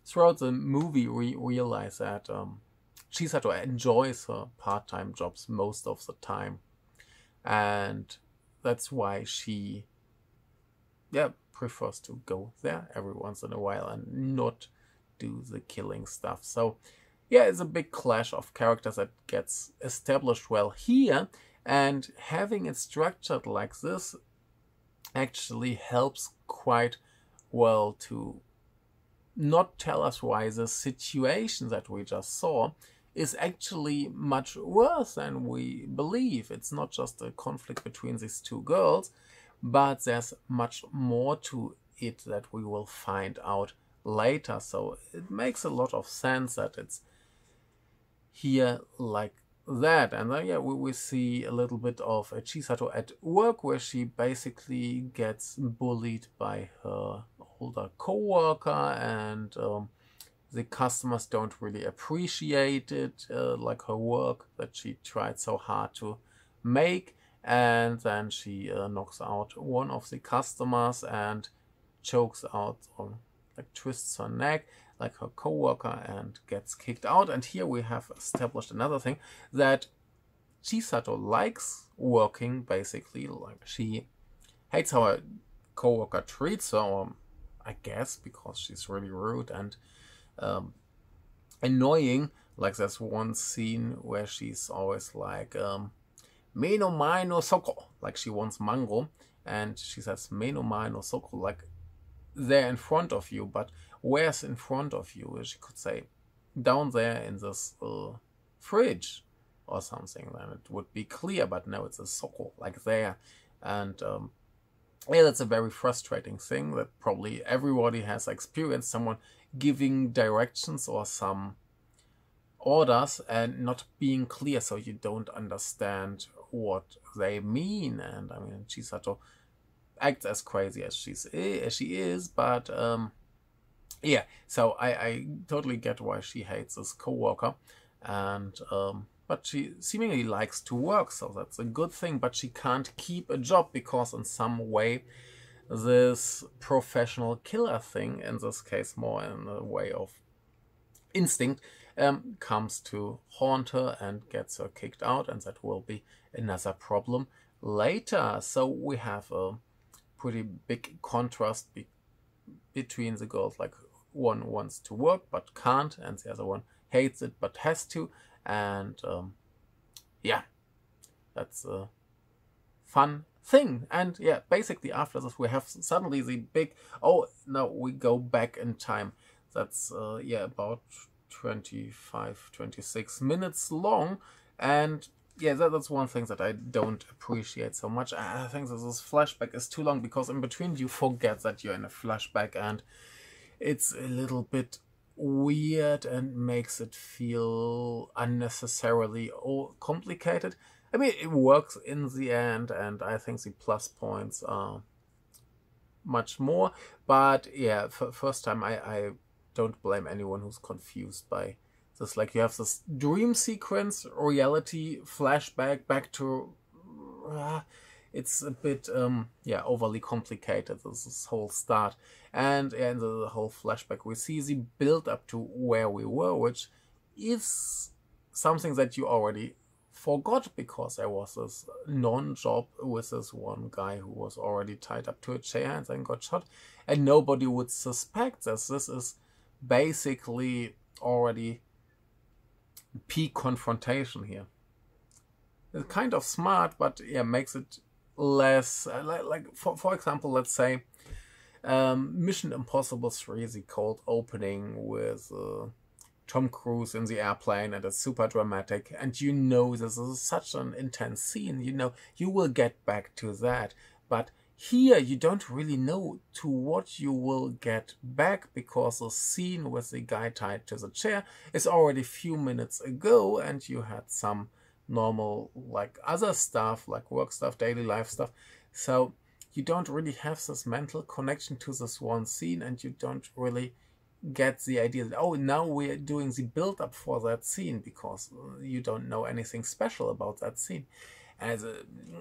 throughout the movie, we realize that um, Chisato enjoys her part-time jobs most of the time, and that's why she, yeah, prefers to go there every once in a while and not do the killing stuff. So yeah, it's a big clash of characters that gets established well here, and having it structured like this actually helps quite well to not tell us why the situation that we just saw is actually much worse than we believe. It's not just a conflict between these two girls, but there's much more to it that we will find out later. So it makes a lot of sense that it's here like that. And then, yeah, we, we see a little bit of a Chisato at work where she basically gets bullied by her older co-worker and um, the customers don't really appreciate it, uh, like her work that she tried so hard to make. And then she uh, knocks out one of the customers and chokes out or like twists her neck like her co-worker and gets kicked out. And here we have established another thing that Chisato likes working basically like she hates how a co-worker treats her or I guess because she's really rude and um, annoying like there's one scene where she's always like um, me no mai no soko. Like she wants mango and she says me no mai no soko like there in front of you but where's in front of you, She could say, down there in this uh, fridge or something, then it would be clear, but now it's a soko, like there. And um, yeah, that's a very frustrating thing that probably everybody has experienced someone giving directions or some orders and not being clear so you don't understand what they mean. And I mean, Chisato acts as crazy as she's as she is, but um, yeah, so I, I totally get why she hates this co-worker, and um, but she seemingly likes to work, so that's a good thing. But she can't keep a job because in some way, this professional killer thing, in this case more in the way of instinct, um, comes to haunt her and gets her kicked out, and that will be another problem later. So we have a pretty big contrast be between the girls, like one wants to work but can't, and the other one hates it but has to. And um, yeah, that's a fun thing. And yeah, basically after this we have suddenly the big, oh, no, we go back in time. That's, uh, yeah, about 25, 26 minutes long. And yeah, that, that's one thing that I don't appreciate so much. I think this flashback is too long because in between you forget that you're in a flashback and it's a little bit weird and makes it feel unnecessarily complicated. I mean, it works in the end, and I think the plus points are much more. But yeah, for first time, I, I don't blame anyone who's confused by this like you have this dream sequence, reality, flashback, back to. Uh, it's a bit um yeah overly complicated this, this whole start and and the, whole flashback we see the build up to where we were which is something that you already forgot because there was this non-job with this one guy who was already tied up to a chair and then got shot and nobody would suspect this this is basically already peak confrontation here. It's kind of smart, but yeah, makes it less uh, like, like for for example, let's say um, Mission Impossible 3, the cold opening with uh, Tom Cruise in the airplane and it's super dramatic and you know this is such an intense scene, you know, you will get back to that. But here, you don't really know to what you will get back because the scene with the guy tied to the chair is already a few minutes ago and you had some normal, like other stuff, like work stuff, daily life stuff. So you don't really have this mental connection to this one scene and you don't really get the idea that, oh, now we're doing the build up for that scene because you don't know anything special about that scene. As a,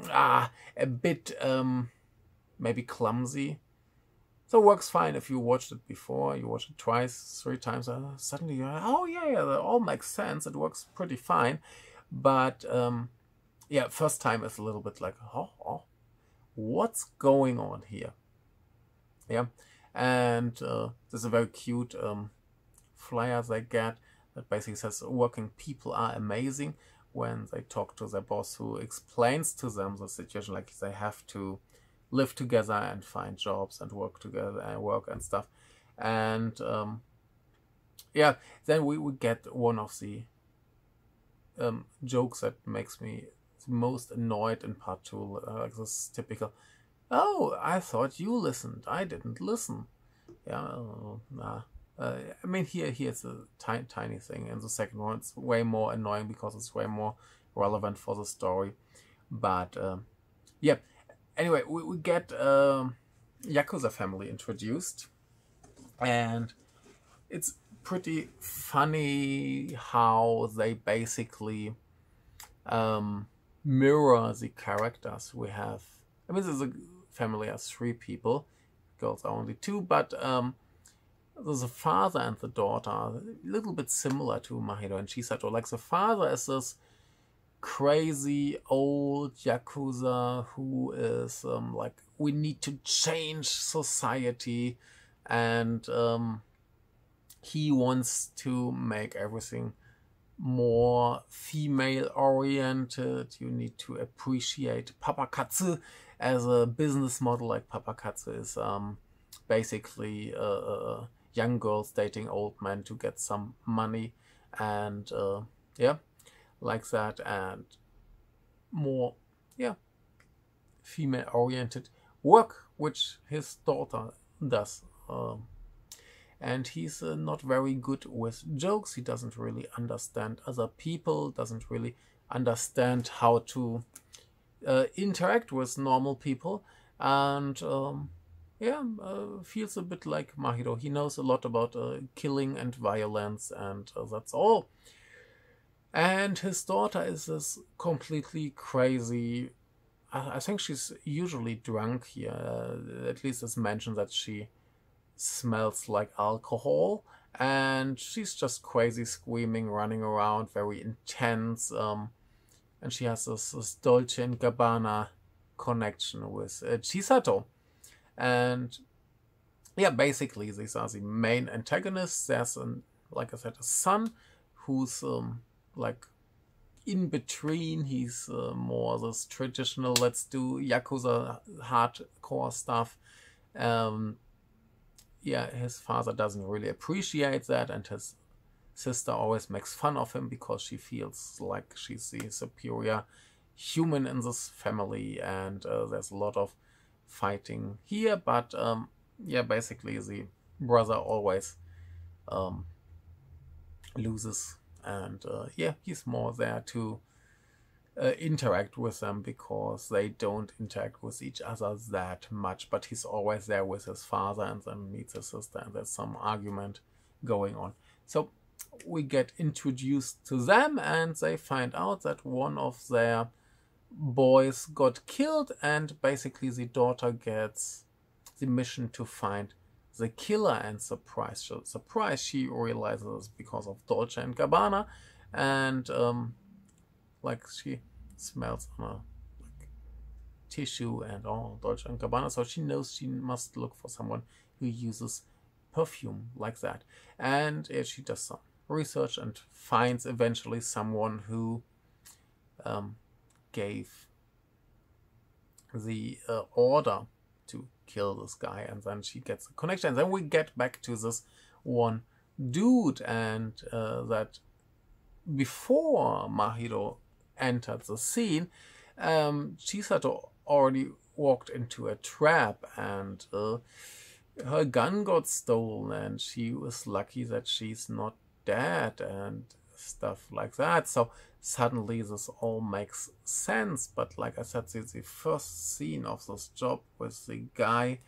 ah, a bit, um, maybe clumsy. So it works fine if you watched it before, you watched it twice, three times, uh, suddenly you're like, oh yeah, yeah, that all makes sense. It works pretty fine. But um, yeah, first time is a little bit like, oh, oh what's going on here? Yeah, and uh, there's a very cute um, flyer they get that basically says working people are amazing when they talk to their boss who explains to them the situation like they have to live together and find jobs and work together and work and stuff. And um, yeah, then we would get one of the um, jokes that makes me most annoyed in part two, uh, like this typical, oh, I thought you listened, I didn't listen. Yeah, uh, nah. Uh, I mean, here, here's a tiny, tiny thing. And the second one, it's way more annoying because it's way more relevant for the story. But um, yeah, anyway, we, we get um, Yakuza family introduced, and it's pretty funny how they basically um, mirror the characters we have. I mean, this is a family of three people, girls are only two, but um, there's a father and the daughter, a little bit similar to Mahiro and Chisato. Like the father is this crazy old yakuza who is um, like we need to change society. And um, he wants to make everything more female oriented you need to appreciate papakatsu as a business model. Like papakatsu is um, basically uh, uh, young girls dating old men to get some money. And uh, yeah like that and more, yeah, female oriented work, which his daughter does. Um, and he's uh, not very good with jokes. He doesn't really understand other people, doesn't really understand how to uh, interact with normal people, and um, yeah, uh, feels a bit like Mahiro. He knows a lot about uh, killing and violence, and uh, that's all. And his daughter is this completely crazy. I think she's usually drunk here. At least it's mentioned that she smells like alcohol. And she's just crazy, screaming, running around, very intense. Um, and she has this, this Dolce and Gabbana connection with uh, Chisato. And yeah, basically, these are the main antagonists. There's, an, like I said, a son who's um, like in between. He's uh, more this traditional, let's do Yakuza hardcore stuff. Um, yeah, his father doesn't really appreciate that, and his sister always makes fun of him because she feels like she's the superior human in this family, and uh, there's a lot of fighting here. But um, yeah, basically the brother always um, loses, and uh, yeah, he's more there to uh, interact with them because they don't interact with each other that much. But he's always there with his father and then meets his sister, and there's some argument going on. So we get introduced to them, and they find out that one of their boys got killed, and basically the daughter gets the mission to find the killer and surprise. Surprise, she realizes because of Dolce and Gabbana, and um, like she smells on a like, tissue and all Dolce and Gabbana, so she knows she must look for someone who uses perfume like that. And she does some research and finds eventually someone who um, gave the uh, order to kill this guy, and then she gets a connection. And then we get back to this one dude, and uh, that before Mahiro entered the scene, um, Chisato already walked into a trap, and uh, her gun got stolen, and she was lucky that she's not dead, and stuff like that. So suddenly this all makes sense. But like I said, the, the first scene of this job with the guy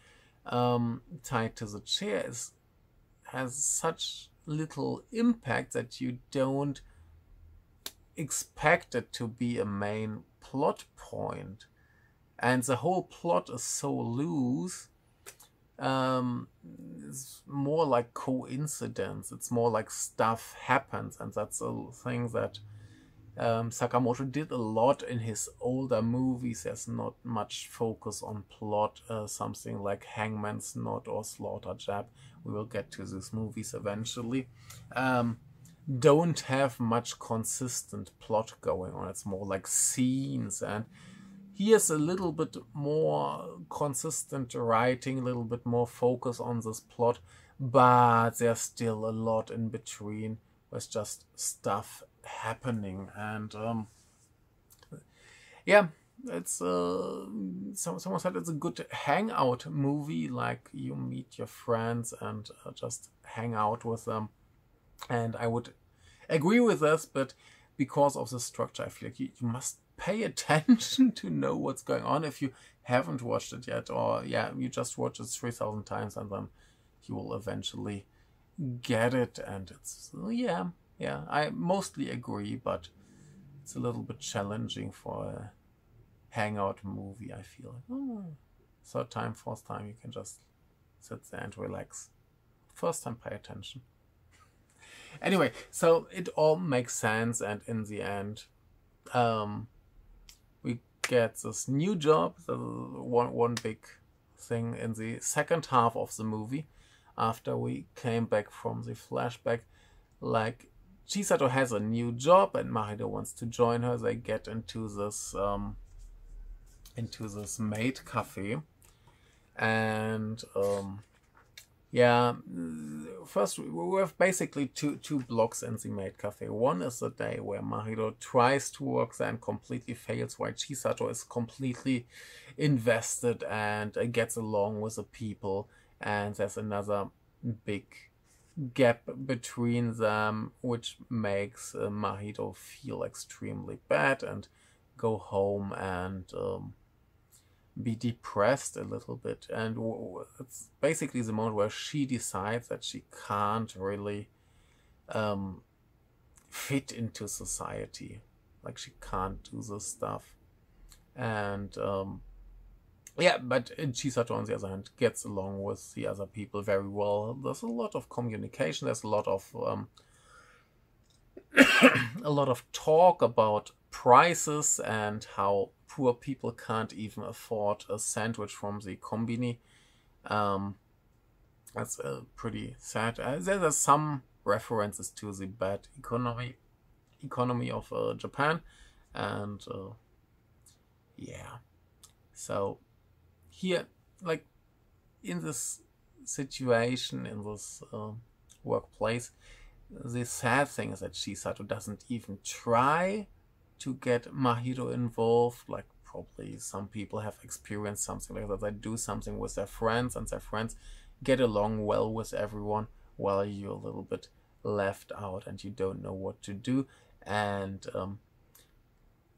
um, tied to the chair is, has such little impact that you don't expect it to be a main plot point. And the whole plot is so loose um, it's more like coincidence. It's more like stuff happens, and that's a thing that um, Sakamoto did a lot in his older movies. There's not much focus on plot. Uh, something like Hangman's Knot or Slaughter Jab. We will get to these movies eventually. Um, don't have much consistent plot going on. It's more like scenes and he Here's a little bit more consistent writing, a little bit more focus on this plot, but there's still a lot in between with just stuff happening. And um, yeah, it's uh, someone said it's a good hangout movie, like you meet your friends and uh, just hang out with them. And I would agree with this, but because of the structure, I feel like you, you must pay attention to know what's going on if you haven't watched it yet or yeah you just watch it 3000 times and then you will eventually get it and it's yeah yeah i mostly agree but it's a little bit challenging for a hangout movie i feel oh, third time fourth time you can just sit there and relax. First time pay attention. Anyway so it all makes sense and in the end um get this new job, the one one big thing in the second half of the movie, after we came back from the flashback, like Chisato has a new job and Mahiro wants to join her. They get into this um, into this maid cafe, and um, yeah, first we have basically two two blocks in the maid cafe. One is the day where Mahiro tries to work there and completely fails, while Chisato is completely invested and gets along with the people. And there's another big gap between them, which makes uh, Mahiro feel extremely bad and go home and um, be depressed a little bit. And it's basically the moment where she decides that she can't really um, fit into society. Like she can't do this stuff. And um, yeah, but Chisato, on the other hand, gets along with the other people very well. There's a lot of communication. There's a lot of um, a lot of talk about prices and how poor people can't even afford a sandwich from the combini. Um, that's uh, pretty sad. Uh, there are some references to the bad economy economy of uh, Japan, and uh, yeah. So here, like in this situation in this uh, workplace, the sad thing is that Chisato doesn't even try to get Mahiro involved. Like probably some people have experienced something like that. They do something with their friends and their friends get along well with everyone while you're a little bit left out and you don't know what to do. And um,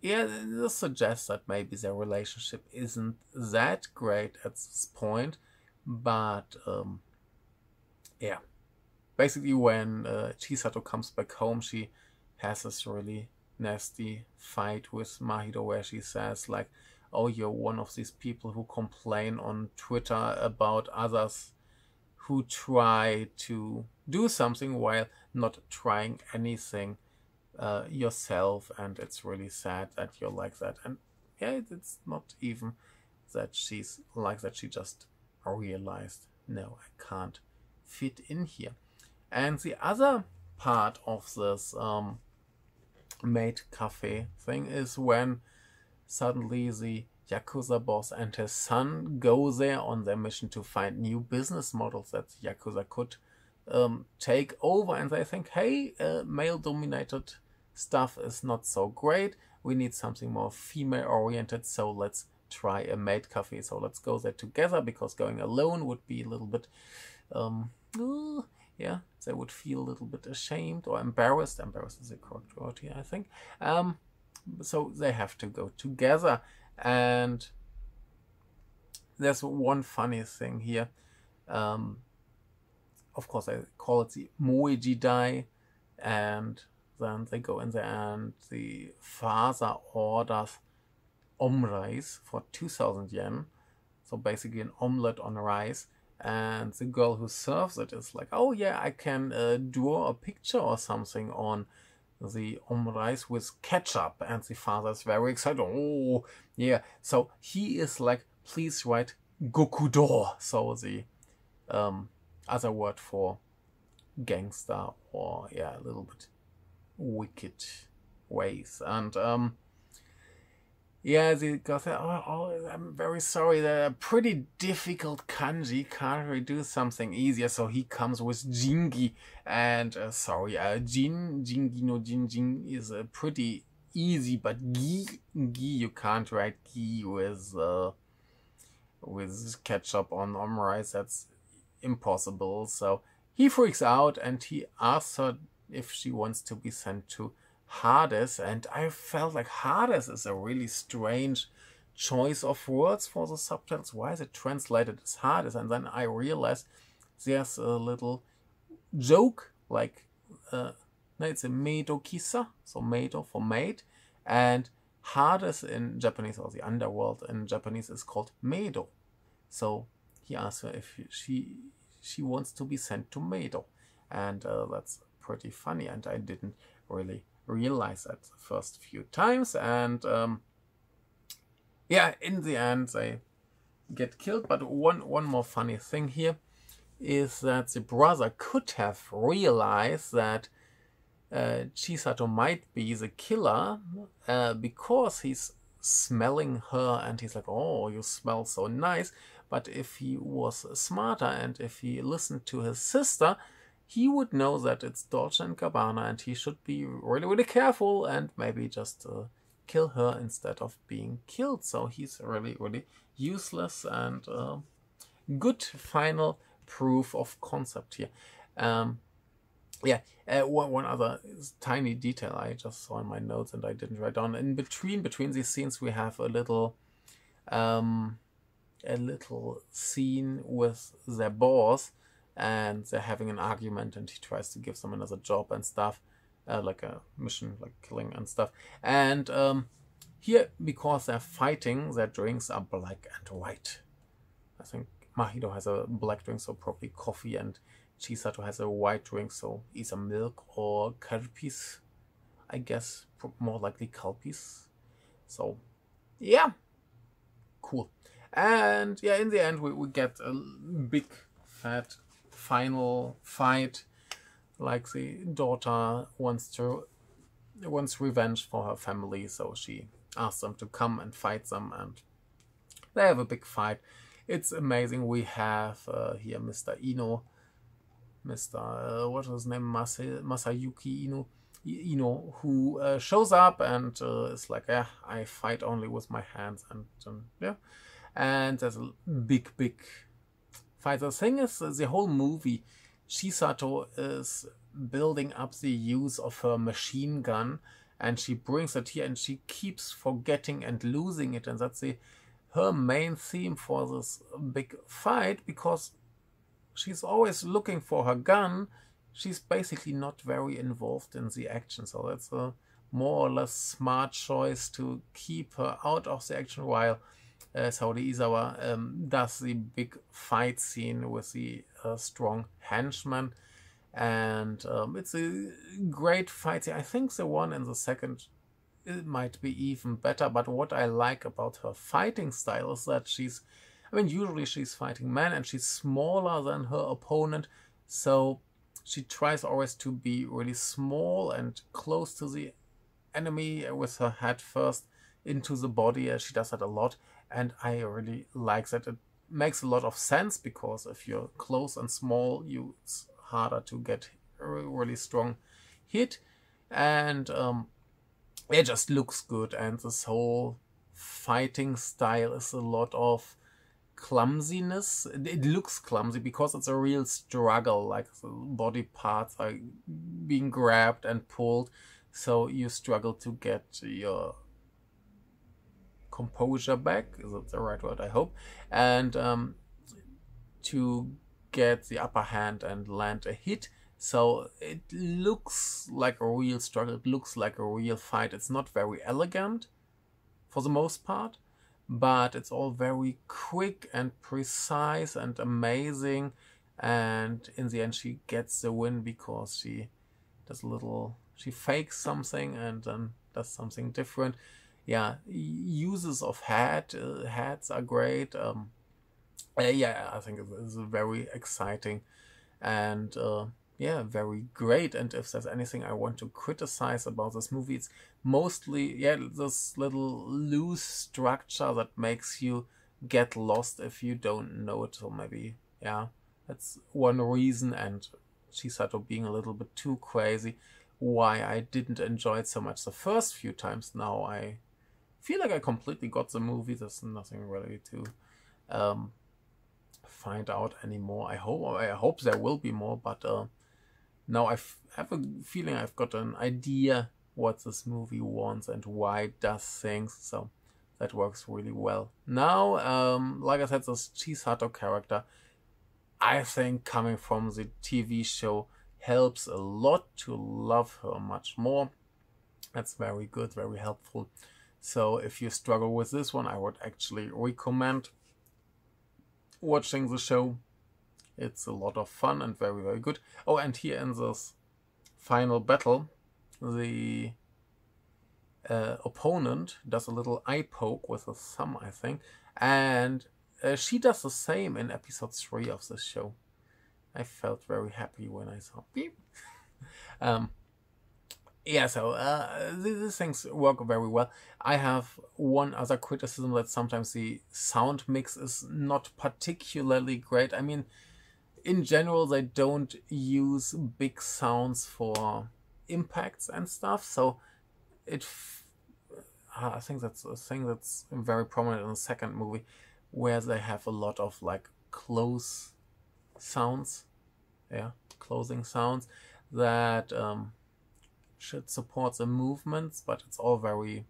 yeah, this suggests that maybe their relationship isn't that great at this point. But um, yeah, basically when uh, Chisato comes back home, she has this really nasty fight with Mahiro where she says like, "Oh, you're one of these people who complain on Twitter about others who try to do something while not trying anything uh, yourself, and it's really sad that you're like that." And yeah, it's not even that she's like that; she just realized, no, I can't fit in here. And the other part of this um, maid cafe thing is when suddenly the Yakuza boss and his son go there on their mission to find new business models that Yakuza could um, take over. And they think, hey, uh, male dominated stuff is not so great. We need something more female oriented. So let's try a maid cafe. So let's go there together because going alone would be a little bit, um, yeah, they would feel a little bit ashamed or embarrassed. Embarrassed is the correct word here, I think. Um, so they have to go together. And there's one funny thing here. Um, of course, I call it the Moeji Dai, and then they go in there, and the father orders omrice for 2000 yen. So basically an omelette on rice. And the girl who serves it is like, oh yeah, I can uh, draw a picture or something on the omrice with ketchup. And the father is very excited. Oh, yeah. So he is like, please write Gokudo. So the um, other word for gangster or, yeah, a little bit wicked ways. And um, yeah, the guy said, oh, oh, I'm very sorry. They're pretty difficult kanji. Can't do something easier? So he comes with Jingi. And uh, sorry, uh, Jin, Jingi no Jin Jin is uh, pretty easy. But Gi, Gi, you can't write Gi with, uh, with ketchup on omrice. That's impossible. So he freaks out and he asks her if she wants to be sent to Hades, and I felt like Hades is a really strange choice of words for the subtitles. Why is it translated as Hades? And then I realized there's a little joke, like uh, no, it's a Meido Kisa, so Meido for maid, and Hades in Japanese or the underworld in Japanese is called Meido. So he asked her if she she wants to be sent to Meido, and uh, that's pretty funny. And I didn't really realize that the first few times and um, yeah in the end they get killed but one one more funny thing here is that the brother could have realized that uh, Chisato might be the killer uh, because he's smelling her and he's like, oh, you smell so nice. But if he was smarter and if he listened to his sister, he would know that it's Dolce and Gabbana and he should be really, really careful and maybe just uh, kill her instead of being killed. So he's really, really useless and uh, good final proof of concept here. Um, yeah, uh, one, other tiny detail I just saw in my notes and I didn't write down. In between between these scenes, we have a little, um, a little scene with their boss, and they're having an argument and he tries to give them another job and stuff uh, like a mission like killing and stuff. And um, here because they're fighting their drinks are black and white. I think mahiro has a black drink so probably coffee and chisato has a white drink so either milk or calpis i guess more likely calpis so yeah. Cool. And yeah in the end we, we get a big fat final fight like the daughter wants to wants revenge for her family so she asks them to come and fight them and they have a big fight it's amazing we have uh, here mr ino Mr. Uh, what was his name? Masa, Masayuki Ino, Ino who uh, shows up and uh, is like, yeah, I fight only with my hands, and um, yeah, and there's a big, big The thing is, the whole movie, Chisato is building up the use of her machine gun, and she brings it here, and she keeps forgetting and losing it, and that's the her main theme for this big fight because she's always looking for her gun. She's basically not very involved in the action, so that's a more or less smart choice to keep her out of the action while uh, Saori Izawa um, does the big fight scene with the uh, strong henchman. And um, it's a great fight scene. I think the one in the second it might be even better. But what I like about her fighting style is that she's, I mean, usually she's fighting men and she's smaller than her opponent. So she tries always to be really small and close to the enemy with her head first into the body. As she does that a lot. And I really like that. It makes a lot of sense because if you're close and small, you, it's harder to get a really strong hit. And um, it just looks good and this whole fighting style is a lot of clumsiness it looks clumsy because it's a real struggle like body parts are being grabbed and pulled so you struggle to get your composure back is that the right word i hope and um, to get the upper hand and land a hit so it looks like a real struggle, it looks like a real fight. It's not very elegant for the most part, but it's all very quick and precise and amazing. And in the end, she gets the win because she does a little, she fakes something and then does something different. Yeah, uses of hat, uh, hats are great. Um, uh, yeah, I think it's very exciting. And uh, yeah, very great. And if there's anything I want to criticize about this movie, it's mostly, yeah, this little loose structure that makes you get lost if you don't know it. So maybe, yeah, that's one reason. And Chisato being a little bit too crazy, why I didn't enjoy it so much the first few times. Now I feel like I completely got the movie. There's nothing really to um, find out anymore. I hope I hope there will be more, but uh, now I have a feeling I've got an idea what this movie wants and why it does things. So that works really well. Now, um, like I said, this Chisato character, I think coming from the TV show helps a lot to love her much more. That's very good, very helpful. So if you struggle with this one, I would actually recommend watching the show it's a lot of fun and very, very good. Oh, and here in this final battle, the uh, opponent does a little eye poke with a thumb, I think. And uh, she does the same in episode 3 of this show. I felt very happy when I saw beep. um, yeah, so uh, these things work very well. I have one other criticism that sometimes the sound mix is not particularly great. I mean, in general, they don't use big sounds for impacts and stuff. So it, I think that's a thing that's very prominent in the second movie, where they have a lot of like close sounds, yeah, closing sounds that um, should supports the movements, but it's all very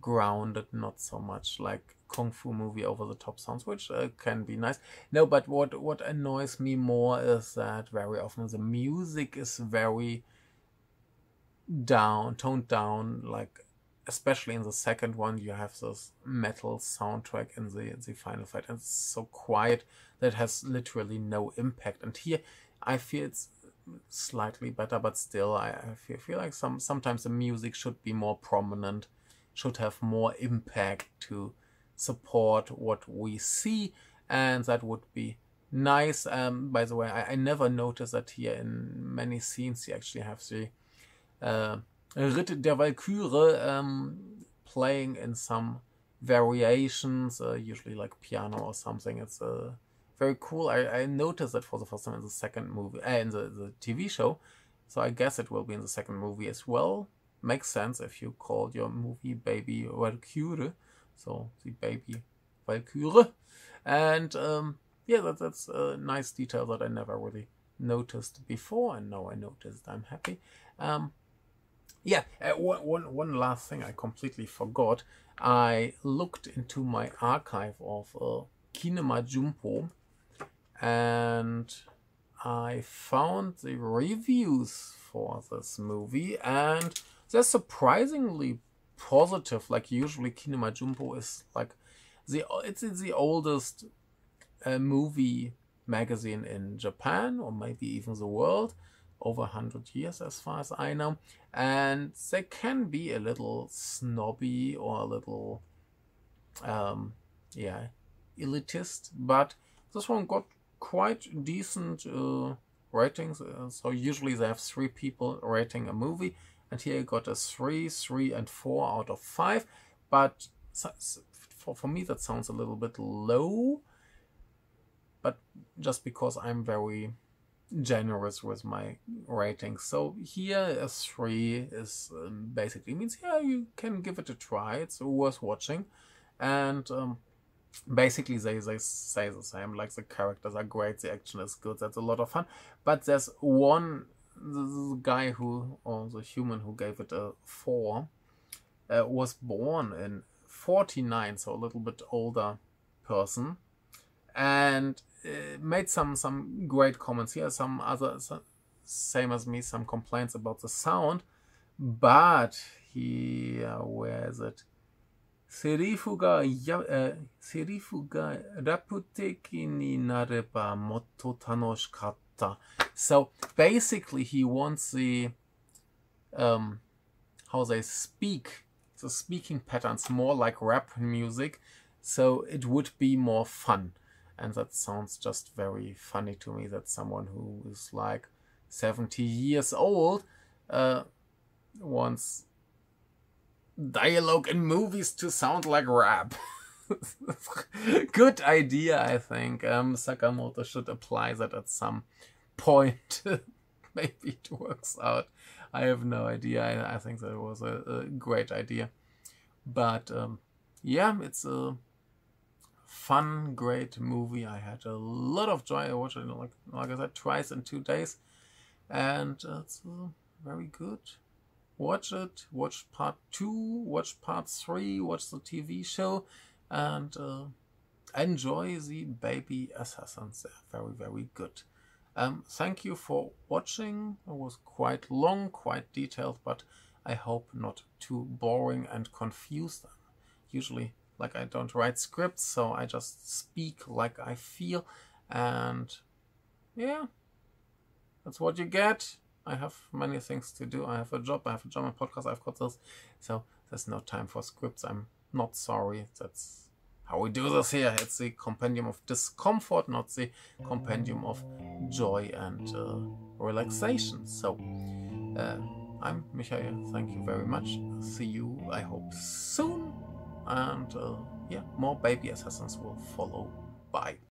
grounded, not so much like kung fu movie over the top sounds, which uh, can be nice. No, but what what annoys me more is that very often the music is very down, toned down. Like especially in the second one, you have this metal soundtrack in the in the final fight, and it's so quiet that has literally no impact. And here, I feel it's slightly better, but still, I, I feel, feel like some sometimes the music should be more prominent, should have more impact to support what we see and that would be nice. Um, by the way I, I, never noticed that here in many scenes you actually have the uh, Ritt der Walküre um, playing in some variations uh, usually like piano or something. It's uh, very cool. I, I noticed that for the first time in the second movie, uh, in the, the TV show. So I guess it will be in the second movie as well. Makes sense if you called your movie Baby Valkyrie. So the baby Valkyrie. And um, yeah, that, that's a nice detail that I never really noticed before. And now I noticed. I'm happy. Um, yeah, uh, one, one, one last thing I completely forgot. I looked into my archive of uh, Kinema Junpo and I found the reviews for this movie and they're surprisingly positive. Like usually Kinema Junpo is like the it's the oldest uh, movie magazine in Japan or maybe even the world over 100 years as far as I know and they can be a little snobby or a little um yeah elitist but this one got quite decent uh, ratings uh, so usually they have three people rating a movie and here you got a three three and four out of five but for, for me that sounds a little bit low but just because i'm very generous with my ratings. So here a three is um, basically means yeah you can give it a try. It's worth watching, and um, basically they they say the same. Like the characters are great, the action is good. That's a lot of fun. But there's one the, guy who or the human who gave it a four uh, was born in 49, so a little bit older person and uh, made some some great comments here. Some other some, same as me, some complaints about the sound, but he uh, where is it? セリフがや、えー、セリフがラップ的になればもっと楽しかった。So basically he wants the um how they speak, the speaking patterns more like rap music, so it would be more fun and that sounds just very funny to me that someone who is like 70 years old uh, wants dialogue in movies to sound like rap. Good idea, I think. Um, Sakamoto should apply that at some point. Maybe it works out. I have no idea. I, I think that was a, a great idea. But um, yeah, it's a fun, great movie. I had a lot of joy. I watched it, like, like I said, twice in two days. And uh, it's uh, very good. Watch it. Watch part two. Watch part three. Watch the TV show. And uh, enjoy the baby assassins. They're very, very good. Um, thank you for watching. It was quite long, quite detailed, but I hope not too boring and confused. Usually like I don't write scripts, so I just speak like I feel, and yeah, that's what you get. I have many things to do. I have a job, I have a German podcast, I've got this, so there's no time for scripts. I'm not sorry. That's how we do this here. It's the compendium of discomfort, not the compendium of joy and uh, relaxation. So, uh, I'm Michael. Thank you very much. See you, I hope, soon and uh, yeah, more baby assassins will follow. Bye.